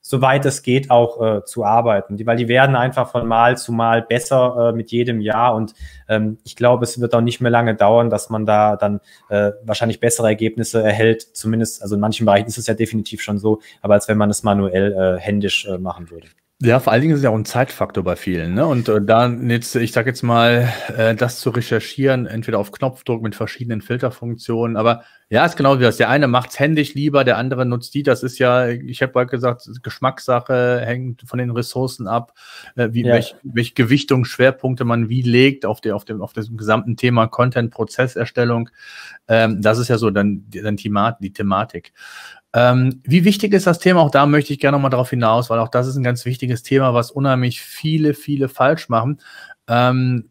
soweit es geht, auch äh, zu arbeiten. Die, weil die werden einfach von Mal zu Mal besser äh, mit jedem Jahr. Und ähm, ich glaube, es wird auch nicht mehr lange dauern, dass man da dann äh, wahrscheinlich bessere Ergebnisse erhält. Zumindest, also in manchen Bereichen ist es ja definitiv schon so, aber als wenn man es manuell äh, händisch äh, machen würde. Ja, vor allen Dingen ist es ja auch ein Zeitfaktor bei vielen. Ne? Und äh, da jetzt, ich sage jetzt mal, äh, das zu recherchieren, entweder auf Knopfdruck mit verschiedenen Filterfunktionen. Aber ja, ist genau wie das. Der eine macht's händisch lieber, der andere nutzt die. Das ist ja, ich habe bald gesagt, Geschmackssache, hängt von den Ressourcen ab, äh, wie, ja. welche welch Gewichtung, Schwerpunkte man wie legt auf, der, auf, dem, auf dem gesamten Thema Content-Prozesserstellung. Ähm, das ist ja so dann, dann die Thematik. Ähm, wie wichtig ist das Thema? Auch da möchte ich gerne nochmal darauf hinaus, weil auch das ist ein ganz wichtiges Thema, was unheimlich viele, viele falsch machen. Ähm,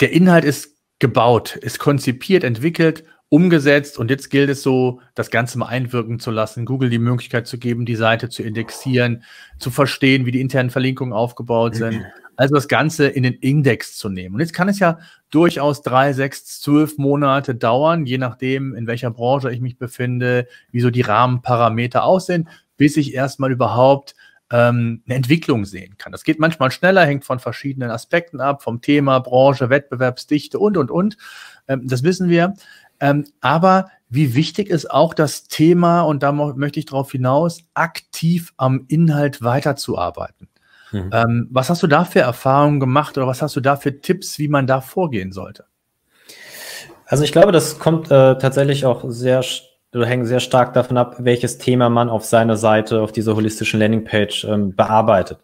der Inhalt ist gebaut, ist konzipiert, entwickelt, umgesetzt und jetzt gilt es so, das Ganze mal einwirken zu lassen, Google die Möglichkeit zu geben, die Seite zu indexieren, zu verstehen, wie die internen Verlinkungen aufgebaut sind. Also das Ganze in den Index zu nehmen. Und jetzt kann es ja durchaus drei, sechs, zwölf Monate dauern, je nachdem, in welcher Branche ich mich befinde, wie so die Rahmenparameter aussehen, bis ich erstmal überhaupt ähm, eine Entwicklung sehen kann. Das geht manchmal schneller, hängt von verschiedenen Aspekten ab, vom Thema, Branche, Wettbewerbsdichte und, und, und. Ähm, das wissen wir. Ähm, aber wie wichtig ist auch das Thema, und da möchte ich darauf hinaus, aktiv am Inhalt weiterzuarbeiten. Mhm. Ähm, was hast du da für Erfahrungen gemacht oder was hast du da für Tipps, wie man da vorgehen sollte? Also ich glaube, das kommt äh, tatsächlich auch sehr oder hängt sehr stark davon ab, welches Thema man auf seiner Seite, auf dieser holistischen Landingpage ähm, bearbeitet.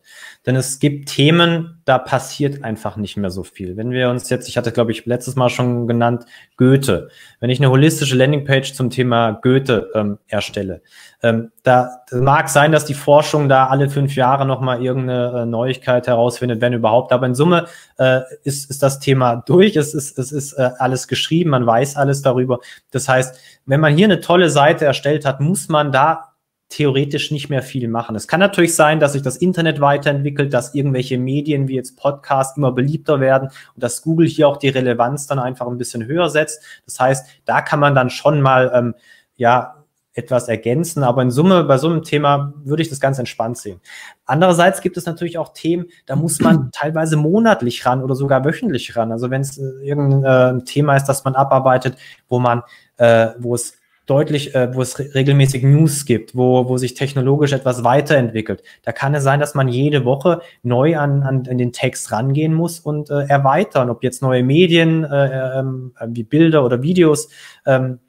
Denn es gibt Themen, da passiert einfach nicht mehr so viel. Wenn wir uns jetzt, ich hatte, glaube ich, letztes Mal schon genannt, Goethe. Wenn ich eine holistische Landingpage zum Thema Goethe ähm, erstelle, ähm, da mag sein, dass die Forschung da alle fünf Jahre nochmal irgendeine äh, Neuigkeit herausfindet, wenn überhaupt. Aber in Summe äh, ist, ist das Thema durch. Es ist, es ist äh, alles geschrieben, man weiß alles darüber. Das heißt, wenn man hier eine tolle Seite erstellt hat, muss man da theoretisch nicht mehr viel machen. Es kann natürlich sein, dass sich das Internet weiterentwickelt, dass irgendwelche Medien wie jetzt Podcast immer beliebter werden und dass Google hier auch die Relevanz dann einfach ein bisschen höher setzt. Das heißt, da kann man dann schon mal ähm, ja etwas ergänzen, aber in Summe bei so einem Thema würde ich das ganz entspannt sehen. Andererseits gibt es natürlich auch Themen, da muss man teilweise monatlich ran oder sogar wöchentlich ran. Also wenn es äh, irgendein äh, Thema ist, das man abarbeitet, wo man, äh, wo es deutlich, äh, wo es re regelmäßig News gibt, wo, wo sich technologisch etwas weiterentwickelt. Da kann es sein, dass man jede Woche neu an, an, an den Text rangehen muss und äh, erweitern, ob jetzt neue Medien äh, ähm, wie Bilder oder Videos, ähm,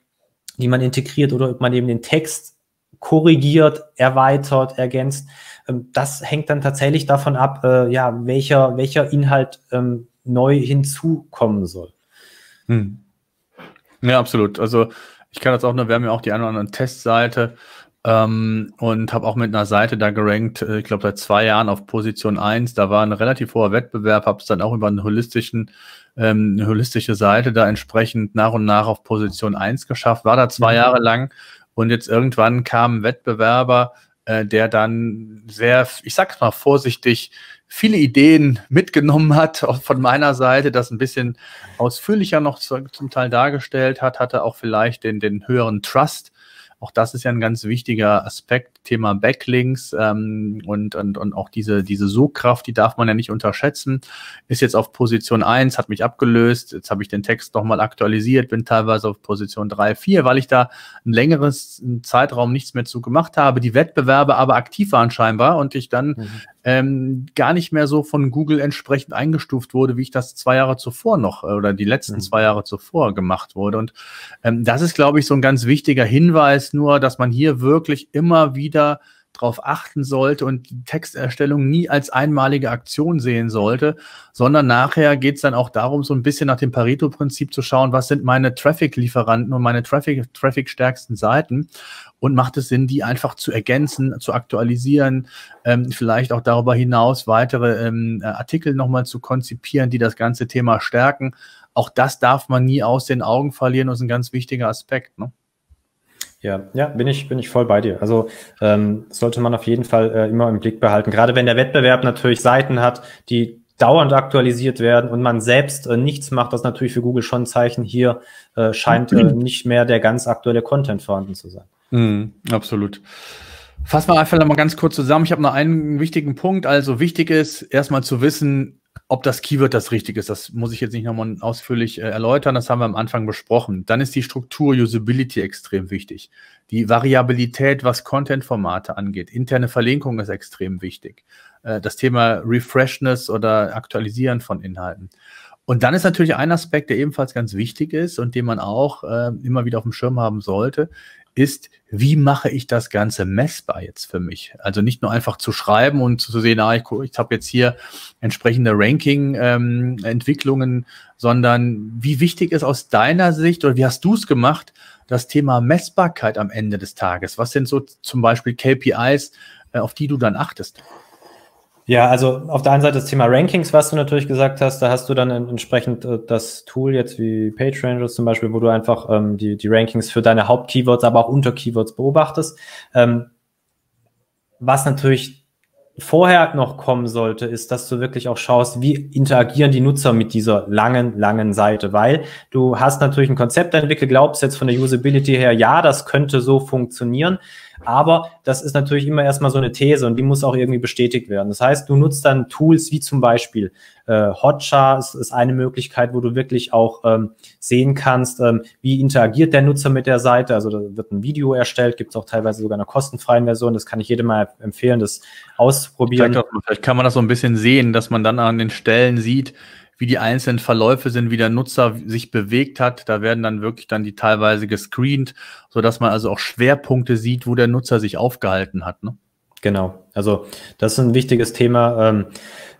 die man integriert oder ob man eben den Text korrigiert, erweitert, ergänzt. Ähm, das hängt dann tatsächlich davon ab, äh, ja, welcher, welcher Inhalt neu hinzukommen soll. Hm. Ja, absolut. Also ich kann das auch nur, wir haben ja auch die eine oder andere Testseite ähm, und habe auch mit einer Seite da gerankt, äh, ich glaube seit zwei Jahren auf Position 1. Da war ein relativ hoher Wettbewerb, habe es dann auch über einen holistischen, ähm, eine holistische Seite da entsprechend nach und nach auf Position 1 geschafft, war da zwei mhm. Jahre lang und jetzt irgendwann kam ein Wettbewerber, äh, der dann sehr, ich sag's mal vorsichtig, viele Ideen mitgenommen hat, auch von meiner Seite, das ein bisschen ausführlicher noch zum Teil dargestellt hat, hatte auch vielleicht den, den höheren Trust auch das ist ja ein ganz wichtiger Aspekt, Thema Backlinks ähm, und, und, und auch diese, diese Sogkraft, die darf man ja nicht unterschätzen. Ist jetzt auf Position 1, hat mich abgelöst. Jetzt habe ich den Text nochmal aktualisiert, bin teilweise auf Position 3, 4, weil ich da ein längeres Zeitraum nichts mehr zu gemacht habe. Die Wettbewerbe aber aktiv waren scheinbar und ich dann mhm ähm, gar nicht mehr so von Google entsprechend eingestuft wurde, wie ich das zwei Jahre zuvor noch äh, oder die letzten mhm. zwei Jahre zuvor gemacht wurde. Und ähm, das ist, glaube ich, so ein ganz wichtiger Hinweis, nur, dass man hier wirklich immer wieder darauf achten sollte und die Texterstellung nie als einmalige Aktion sehen sollte, sondern nachher geht es dann auch darum, so ein bisschen nach dem Pareto-Prinzip zu schauen, was sind meine Traffic-Lieferanten und meine Traffic, Traffic-stärksten Seiten und macht es Sinn, die einfach zu ergänzen, zu aktualisieren, ähm, vielleicht auch darüber hinaus weitere ähm, Artikel nochmal zu konzipieren, die das ganze Thema stärken. Auch das darf man nie aus den Augen verlieren und ist ein ganz wichtiger Aspekt. Ne? Ja, ja, bin ich, bin ich voll bei dir. Also ähm, sollte man auf jeden Fall äh, immer im Blick behalten. Gerade wenn der Wettbewerb natürlich Seiten hat, die dauernd aktualisiert werden und man selbst äh, nichts macht, das natürlich für Google schon ein Zeichen, hier äh, scheint äh, nicht mehr der ganz aktuelle Content vorhanden zu sein. Mhm, absolut. Fassen wir einfach mal ganz kurz zusammen. Ich habe noch einen wichtigen Punkt. Also wichtig ist, erstmal zu wissen, ob das Keyword das richtige ist, das muss ich jetzt nicht nochmal ausführlich äh, erläutern, das haben wir am Anfang besprochen. Dann ist die Struktur Usability extrem wichtig. Die Variabilität, was Content-Formate angeht. Interne Verlinkung ist extrem wichtig. Äh, das Thema Refreshness oder Aktualisieren von Inhalten. Und dann ist natürlich ein Aspekt, der ebenfalls ganz wichtig ist und den man auch äh, immer wieder auf dem Schirm haben sollte, ist, wie mache ich das Ganze messbar jetzt für mich? Also nicht nur einfach zu schreiben und zu sehen, ah, ich, ich habe jetzt hier entsprechende Ranking-Entwicklungen, ähm, sondern wie wichtig ist aus deiner Sicht oder wie hast du es gemacht, das Thema Messbarkeit am Ende des Tages? Was sind so zum Beispiel KPIs, äh, auf die du dann achtest? Ja, also auf der einen Seite das Thema Rankings, was du natürlich gesagt hast, da hast du dann entsprechend äh, das Tool jetzt wie PageRangers zum Beispiel, wo du einfach ähm, die, die Rankings für deine Hauptkeywords, aber auch Unterkeywords beobachtest. Ähm, was natürlich vorher noch kommen sollte, ist, dass du wirklich auch schaust, wie interagieren die Nutzer mit dieser langen, langen Seite, weil du hast natürlich ein Konzept entwickelt, glaubst jetzt von der Usability her, ja, das könnte so funktionieren, Aber das ist natürlich immer erstmal so eine These und die muss auch irgendwie bestätigt werden. Das heißt, du nutzt dann Tools wie zum Beispiel äh, Hotjar ist, ist eine Möglichkeit, wo du wirklich auch ähm, sehen kannst, ähm, wie interagiert der Nutzer mit der Seite. Also da wird ein Video erstellt, gibt es auch teilweise sogar eine kostenfreien Version. Das kann ich jedem mal empfehlen, das auszuprobieren. Vielleicht, auch, vielleicht kann man das so ein bisschen sehen, dass man dann an den Stellen sieht, wie die einzelnen Verläufe sind, wie der Nutzer sich bewegt hat. Da werden dann wirklich dann die teilweise gescreent, so dass man also auch Schwerpunkte sieht, wo der Nutzer sich aufgehalten hat. Ne? Genau. Also das ist ein wichtiges Thema. Ähm,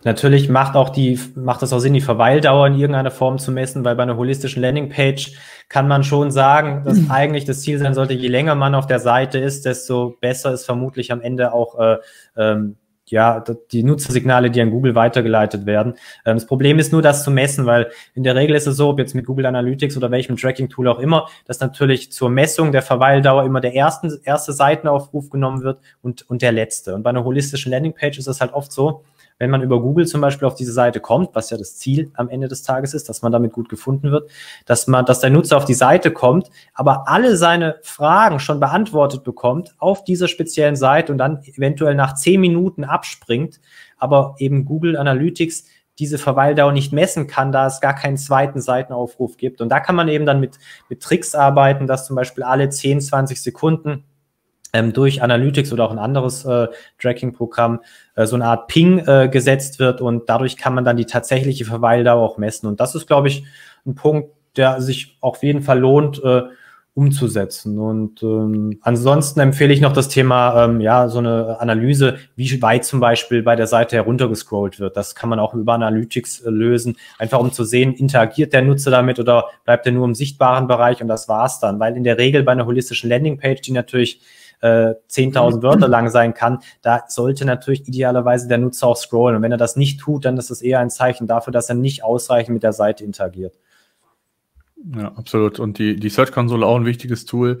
natürlich macht auch die, macht es auch Sinn, die Verweildauer in irgendeiner Form zu messen, weil bei einer holistischen Landingpage kann man schon sagen, dass eigentlich das Ziel sein sollte, je länger man auf der Seite ist, desto besser ist vermutlich am Ende auch äh, ähm, ja, die Nutzersignale, die an Google weitergeleitet werden. Ähm, das Problem ist nur, das zu messen, weil in der Regel ist es so, ob jetzt mit Google Analytics oder welchem Tracking-Tool auch immer, dass natürlich zur Messung der Verweildauer immer der ersten, erste Seitenaufruf genommen wird und, und der letzte. Und bei einer holistischen Landingpage ist es halt oft so, wenn man über Google zum Beispiel auf diese Seite kommt, was ja das Ziel am Ende des Tages ist, dass man damit gut gefunden wird, dass man, dass der Nutzer auf die Seite kommt, aber alle seine Fragen schon beantwortet bekommt auf dieser speziellen Seite und dann eventuell nach zehn Minuten abspringt, aber eben Google Analytics diese Verweildauer nicht messen kann, da es gar keinen zweiten Seitenaufruf gibt. Und da kann man eben dann mit, mit Tricks arbeiten, dass zum Beispiel alle 10, 20 Sekunden ähm, durch Analytics oder auch ein anderes äh, Tracking-Programm äh, so eine Art Ping äh, gesetzt wird und dadurch kann man dann die tatsächliche Verweildauer auch messen. Und das ist, glaube ich, ein Punkt, der sich auf jeden Fall lohnt, äh, umzusetzen. Und ähm, ansonsten empfehle ich noch das Thema, ähm, ja, so eine Analyse, wie weit zum Beispiel bei der Seite heruntergescrollt wird. Das kann man auch über Analytics äh, lösen, einfach um zu sehen, interagiert der Nutzer damit oder bleibt er nur im sichtbaren Bereich und das war's dann. Weil in der Regel bei einer holistischen Landingpage, die natürlich äh, 10.000 mhm. Wörter lang sein kann, da sollte natürlich idealerweise der Nutzer auch scrollen. Und wenn er das nicht tut, dann ist das eher ein Zeichen dafür, dass er nicht ausreichend mit der Seite interagiert. Ja, absolut. Und die, die Search Console auch ein wichtiges Tool,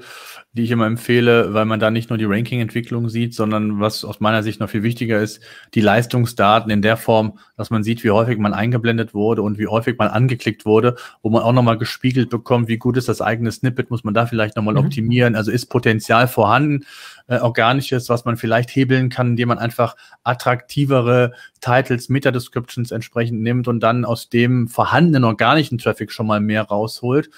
die ich immer empfehle, weil man da nicht nur die Ranking-Entwicklung sieht, sondern was aus meiner Sicht noch viel wichtiger ist, die Leistungsdaten in der Form, dass man sieht, wie häufig man eingeblendet wurde und wie häufig man angeklickt wurde, wo man auch nochmal gespiegelt bekommt, wie gut ist das eigene Snippet, muss man da vielleicht nochmal mhm. optimieren, also ist Potenzial vorhanden, äh, organisches, was man vielleicht hebeln kann, indem man einfach attraktivere Titles, Meta-Descriptions entsprechend nimmt und dann aus dem vorhandenen organischen Traffic schon mal mehr rausholt.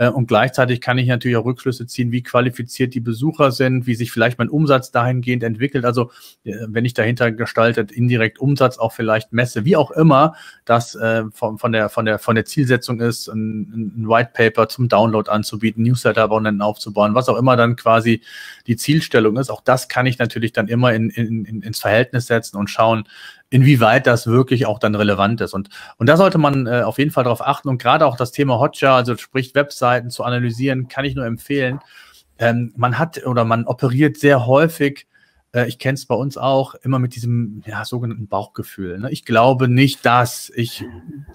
Äh, und gleichzeitig kann ich natürlich auch Rückschlüsse ziehen, wie qualifiziert die Besucher sind, wie sich vielleicht mein Umsatz dahingehend entwickelt. Also äh, wenn ich dahinter gestaltet indirekt Umsatz auch vielleicht messe, wie auch immer, das äh, von, der, von, der, von der Zielsetzung ist, ein, ein White Paper zum Download anzubieten, Newsletter-Abonnenten aufzubauen, was auch immer dann quasi die Zielstellung ist. Auch das kann ich natürlich dann immer in, in, in, ins Verhältnis setzen und schauen, inwieweit das wirklich auch dann relevant ist. Und, und da sollte man äh, auf jeden Fall darauf achten. Und gerade auch das Thema Hotjar, also sprich Webseiten zu analysieren, kann ich nur empfehlen. Ähm, man hat oder man operiert sehr häufig äh, ich kenne es bei uns auch, immer mit diesem ja, sogenannten Bauchgefühl. Ne? Ich glaube nicht, dass. Ich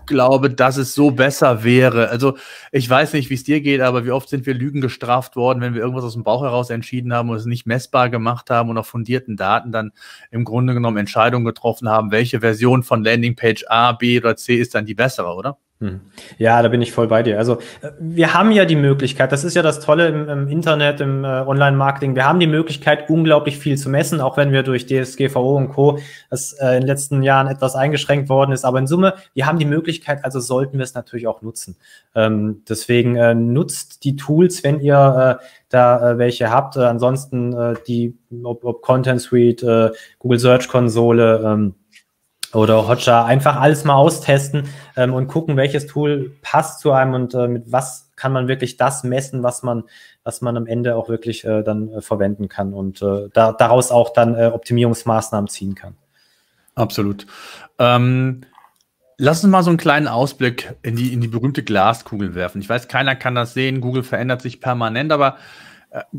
glaube, dass es so besser wäre. Also ich weiß nicht, wie es dir geht, aber wie oft sind wir Lügen gestraft worden, wenn wir irgendwas aus dem Bauch heraus entschieden haben und es nicht messbar gemacht haben und auf fundierten Daten dann im Grunde genommen Entscheidungen getroffen haben, welche Version von Landingpage A, B oder C ist dann die bessere, oder? Hm. Ja, da bin ich voll bei dir. Also äh, wir haben ja die Möglichkeit, das ist ja das Tolle im, im Internet, im äh, Online-Marketing, wir haben die Möglichkeit, unglaublich viel zu messen, auch wenn wir durch DSGVO und Co. das äh, in den letzten Jahren etwas eingeschränkt worden ist. Aber in Summe, wir haben die Möglichkeit, also sollten wir es natürlich auch nutzen. Ähm, deswegen äh, nutzt die Tools, wenn ihr äh, da äh, welche habt. Ansonsten die, ob, ob Content Suite, Google Search Konsole, ähm, oder Hotjar einfach alles mal austesten ähm, und gucken, welches Tool passt zu einem und äh, mit was kann man wirklich das messen, was man, was man am Ende auch wirklich äh, dann äh, verwenden kann und äh, da, daraus auch dann äh, Optimierungsmaßnahmen ziehen kann. Absolut. Ähm, lass uns mal so einen kleinen Ausblick in die, in die berühmte Glaskugel werfen. Ich weiß, keiner kann das sehen, Google verändert sich permanent, aber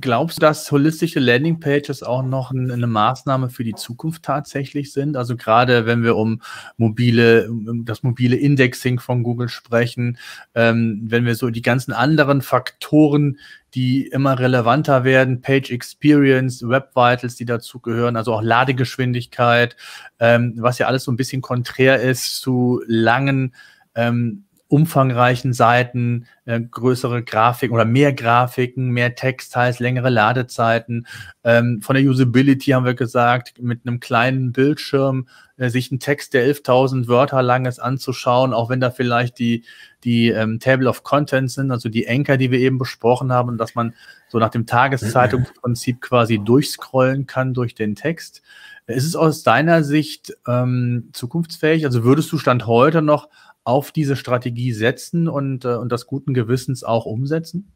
glaubst du, dass holistische Landingpages auch noch eine Maßnahme für die Zukunft tatsächlich sind? Also gerade wenn wir um mobile, das mobile Indexing von Google sprechen, ähm, wenn wir so die ganzen anderen Faktoren, die immer relevanter werden, Page Experience, Web Vitals, die dazugehören, also auch Ladegeschwindigkeit, ähm, was ja alles so ein bisschen konträr ist zu langen ähm, umfangreichen Seiten, äh, größere Grafiken oder mehr Grafiken, mehr Text heißt längere Ladezeiten. Ähm, von der Usability haben wir gesagt, mit einem kleinen Bildschirm äh, sich einen Text, der 11.000 Wörter lang ist, anzuschauen, auch wenn da vielleicht die, die ähm, Table of Contents sind, also die Anchor, die wir eben besprochen haben, dass man so nach dem Tageszeitungsprinzip quasi durchscrollen kann durch den Text. Ist es aus deiner Sicht ähm, zukunftsfähig? Also würdest du Stand heute noch auf diese Strategie setzen und, äh, und das guten Gewissens auch umsetzen?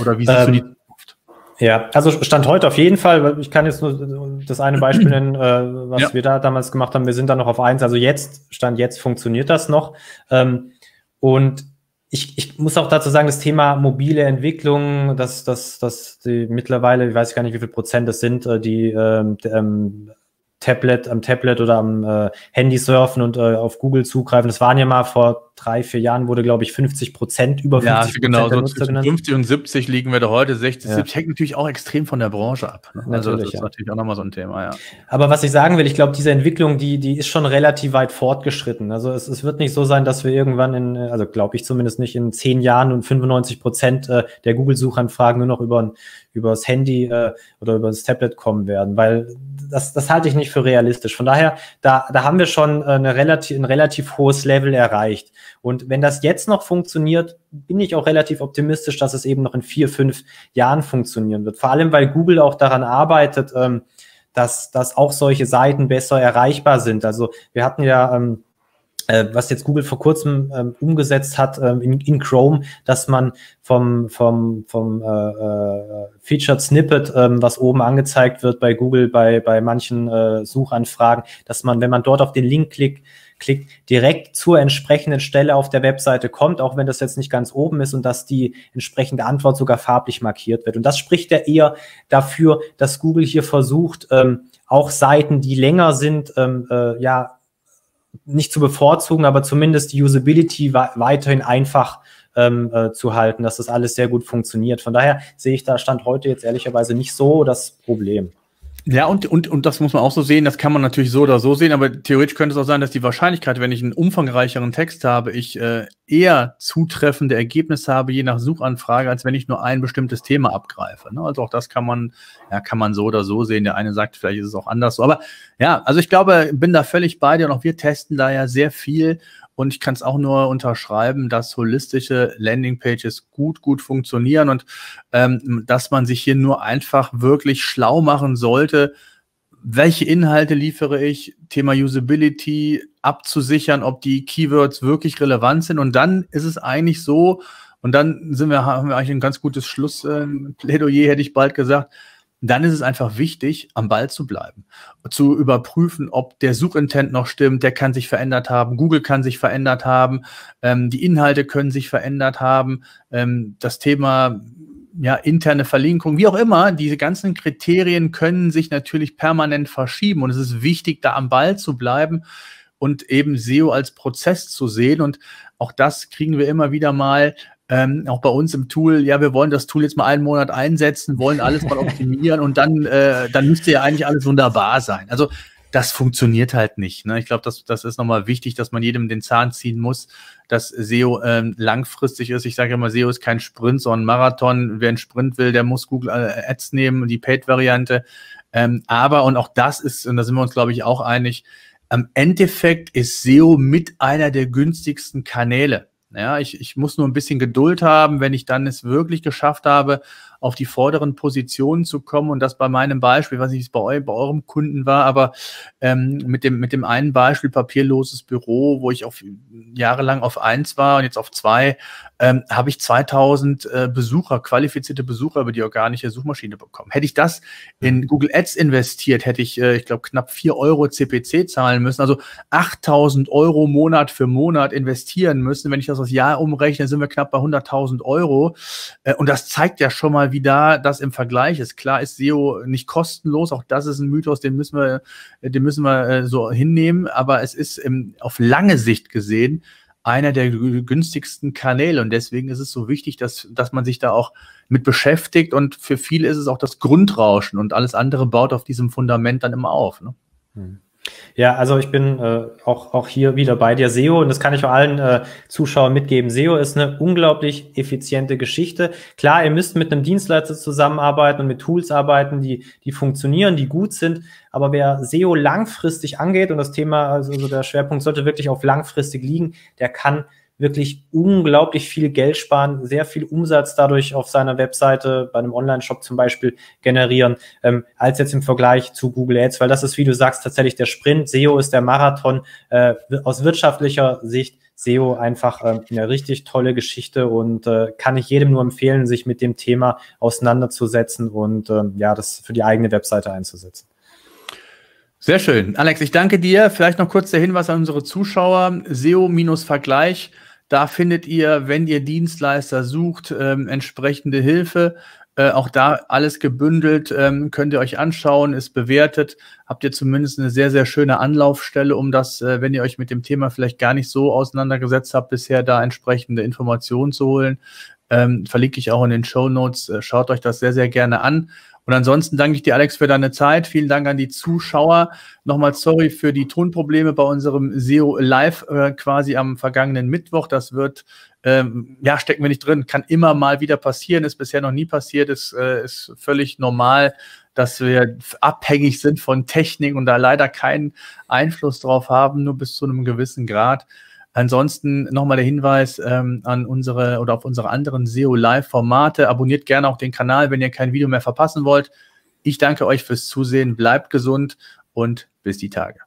Oder wie siehst ähm, du die ähm, Zukunft? Ja, also Stand heute auf jeden Fall, weil ich kann jetzt nur das eine Beispiel nennen, äh, was ja. wir da damals gemacht haben. Wir sind da noch auf eins. Also jetzt, Stand jetzt funktioniert das noch. Ähm, und ich, ich muss auch dazu sagen, das Thema mobile Entwicklung, dass, dass, dass die mittlerweile, ich weiß gar nicht, wie viel Prozent das sind, äh, die ähm, ähm, Tablet, am Tablet oder am äh, Handy surfen und äh, auf Google zugreifen. Das waren ja mal vor drei, vier Jahren wurde, glaube ich, 50 Prozent, über 50 ja, genau, so zwischen 50 und 70 liegen wir da heute, 60, ja. 70, hängt natürlich auch extrem von der Branche ab. Ne? Also das ist ja. natürlich auch nochmal so ein Thema, ja. Aber was ich sagen will, ich glaube, diese Entwicklung, die, die ist schon relativ weit fortgeschritten. Also es, es wird nicht so sein, dass wir irgendwann in, also glaube ich zumindest nicht, in zehn Jahren und 95 Prozent äh, der Google-Suchanfragen nur noch über, über das Handy äh, oder über das Tablet kommen werden, weil das, das halte ich nicht für realistisch. Von daher, da, da haben wir schon äh, eine relativ, ein relativ hohes Level erreicht. Und wenn das jetzt noch funktioniert, bin ich auch relativ optimistisch, dass es eben noch in vier, fünf Jahren funktionieren wird. Vor allem, weil Google auch daran arbeitet, ähm, dass, dass auch solche Seiten besser erreichbar sind. Also wir hatten ja ähm, äh, was jetzt Google vor kurzem ähm, umgesetzt hat ähm, in, in, Chrome, dass man vom, vom, vom äh, äh, Featured Snippet, ähm, was oben angezeigt wird bei Google, bei, bei manchen äh, Suchanfragen, dass man, wenn man dort auf den Link klickt, klickt, direkt zur entsprechenden Stelle auf der Webseite kommt, auch wenn das jetzt nicht ganz oben ist und dass die entsprechende Antwort sogar farblich markiert wird. Und das spricht ja eher dafür, dass Google hier versucht, ähm, auch Seiten, die länger sind, ähm, äh, ja, nicht zu bevorzugen, aber zumindest die Usability weiterhin einfach ähm, äh, zu halten, dass das alles sehr gut funktioniert. Von daher sehe ich da Stand heute jetzt ehrlicherweise nicht so das Problem. Ja, und, und, und das muss man auch so sehen, das kann man natürlich so oder so sehen, aber theoretisch könnte es auch sein, dass die Wahrscheinlichkeit, wenn ich einen umfangreicheren Text habe, ich äh, eher zutreffende Ergebnisse habe, je nach Suchanfrage, als wenn ich nur ein bestimmtes Thema abgreife. Ne? Also auch das kann man, ja, kann man so oder so sehen. Der eine sagt, vielleicht ist es auch anders so. Aber ja, also ich glaube, bin da völlig bei dir und auch wir testen da ja sehr viel und ich kann es auch nur unterschreiben, dass holistische Landingpages gut, gut funktionieren und ähm, dass man sich hier nur einfach wirklich schlau machen sollte, welche Inhalte liefere ich, Thema Usability abzusichern, ob die Keywords wirklich relevant sind. Und dann ist es eigentlich so, und dann sind wir, haben wir eigentlich ein ganz gutes Schlussplädoyer, äh, hätte ich bald gesagt, dann ist es einfach wichtig, am Ball zu bleiben, zu überprüfen, ob der Suchintent noch stimmt, der kann sich verändert haben, Google kann sich verändert haben, ähm, die Inhalte können sich verändert haben, ähm, das Thema ja, interne Verlinkung, wie auch immer, diese ganzen Kriterien können sich natürlich permanent verschieben und es ist wichtig, da am Ball zu bleiben und eben SEO als Prozess zu sehen und auch das kriegen wir immer wieder mal ähm, auch bei uns im Tool, ja, wir wollen das Tool jetzt mal einen Monat einsetzen, wollen alles mal optimieren und dann, äh, dann müsste ja eigentlich alles wunderbar sein. Also das funktioniert halt nicht. Ne? Ich glaube, das, das ist nochmal wichtig, dass man jedem den Zahn ziehen muss, dass SEO ähm, langfristig ist. Ich sage immer, SEO ist kein Sprint, sondern ein Marathon. Wer einen Sprint will, der muss Google äh, Ads nehmen, die Paid-Variante. Ähm, aber, und auch das ist, und da sind wir uns, glaube ich, auch einig, am Endeffekt ist SEO mit einer der günstigsten Kanäle. Ja, ich, ich muss nur ein bisschen Geduld haben, wenn ich dann es wirklich geschafft habe, auf die vorderen Positionen zu kommen und das bei meinem Beispiel, was nicht bei, eu bei eurem Kunden war, aber ähm, mit, dem, mit dem einen Beispiel papierloses Büro, wo ich auf jahrelang auf eins war und jetzt auf zwei, ähm, habe ich 2000 äh, Besucher, qualifizierte Besucher über die organische Suchmaschine bekommen. Hätte ich das in Google Ads investiert, hätte ich, äh, ich glaube, knapp vier Euro CPC zahlen müssen, also 8000 Euro Monat für Monat investieren müssen. Wenn ich das aufs Jahr umrechne, sind wir knapp bei 100.000 Euro. Äh, und das zeigt ja schon mal, wie da das im Vergleich ist. Klar ist SEO nicht kostenlos, auch das ist ein Mythos, den müssen wir, den müssen wir äh, so hinnehmen, aber es ist im, auf lange Sicht gesehen einer der günstigsten Kanäle und deswegen ist es so wichtig, dass, dass man sich da auch mit beschäftigt und für viele ist es auch das Grundrauschen und alles andere baut auf diesem Fundament dann immer auf. Ne? Hm. Ja, also ich bin äh, auch, auch hier wieder bei dir. SEO, und das kann ich auch allen äh, Zuschauern mitgeben. SEO ist eine unglaublich effiziente Geschichte. Klar, ihr müsst mit einem Dienstleister zusammenarbeiten und mit Tools arbeiten, die, die funktionieren, die gut sind. Aber wer SEO langfristig angeht, und das Thema, also der Schwerpunkt sollte wirklich auf langfristig liegen, der kann wirklich unglaublich viel Geld sparen, sehr viel Umsatz dadurch auf seiner Webseite, bei einem Online-Shop zum Beispiel generieren, ähm, als jetzt im Vergleich zu Google Ads, weil das ist, wie du sagst, tatsächlich der Sprint. SEO ist der Marathon. Äh, aus wirtschaftlicher Sicht SEO einfach äh, eine richtig tolle Geschichte und äh, kann ich jedem nur empfehlen, sich mit dem Thema auseinanderzusetzen und äh, ja, das für die eigene Webseite einzusetzen. Sehr schön. Alex, ich danke dir. Vielleicht noch kurz der Hinweis an unsere Zuschauer. SEO-Vergleich da findet ihr, wenn ihr Dienstleister sucht, ähm, entsprechende Hilfe. Äh, auch da alles gebündelt, ähm, könnt ihr euch anschauen, ist bewertet. Habt ihr zumindest eine sehr, sehr schöne Anlaufstelle, um das, äh, wenn ihr euch mit dem Thema vielleicht gar nicht so auseinandergesetzt habt, bisher da entsprechende Informationen zu holen. Ähm, verlinke ich auch in den Show Notes. Äh, schaut euch das sehr, sehr gerne an. Und ansonsten danke ich dir, Alex, für deine Zeit. Vielen Dank an die Zuschauer. Nochmal sorry für die Tonprobleme bei unserem SEO Live äh, quasi am vergangenen Mittwoch. Das wird, ähm, ja, stecken wir nicht drin, kann immer mal wieder passieren, ist bisher noch nie passiert, ist, äh, ist völlig normal, dass wir abhängig sind von Technik und da leider keinen Einfluss drauf haben, nur bis zu einem gewissen Grad. Ansonsten nochmal der Hinweis ähm, an unsere oder auf unsere anderen SEO Live-Formate. Abonniert gerne auch den Kanal, wenn ihr kein Video mehr verpassen wollt. Ich danke euch fürs Zusehen, bleibt gesund und bis die Tage.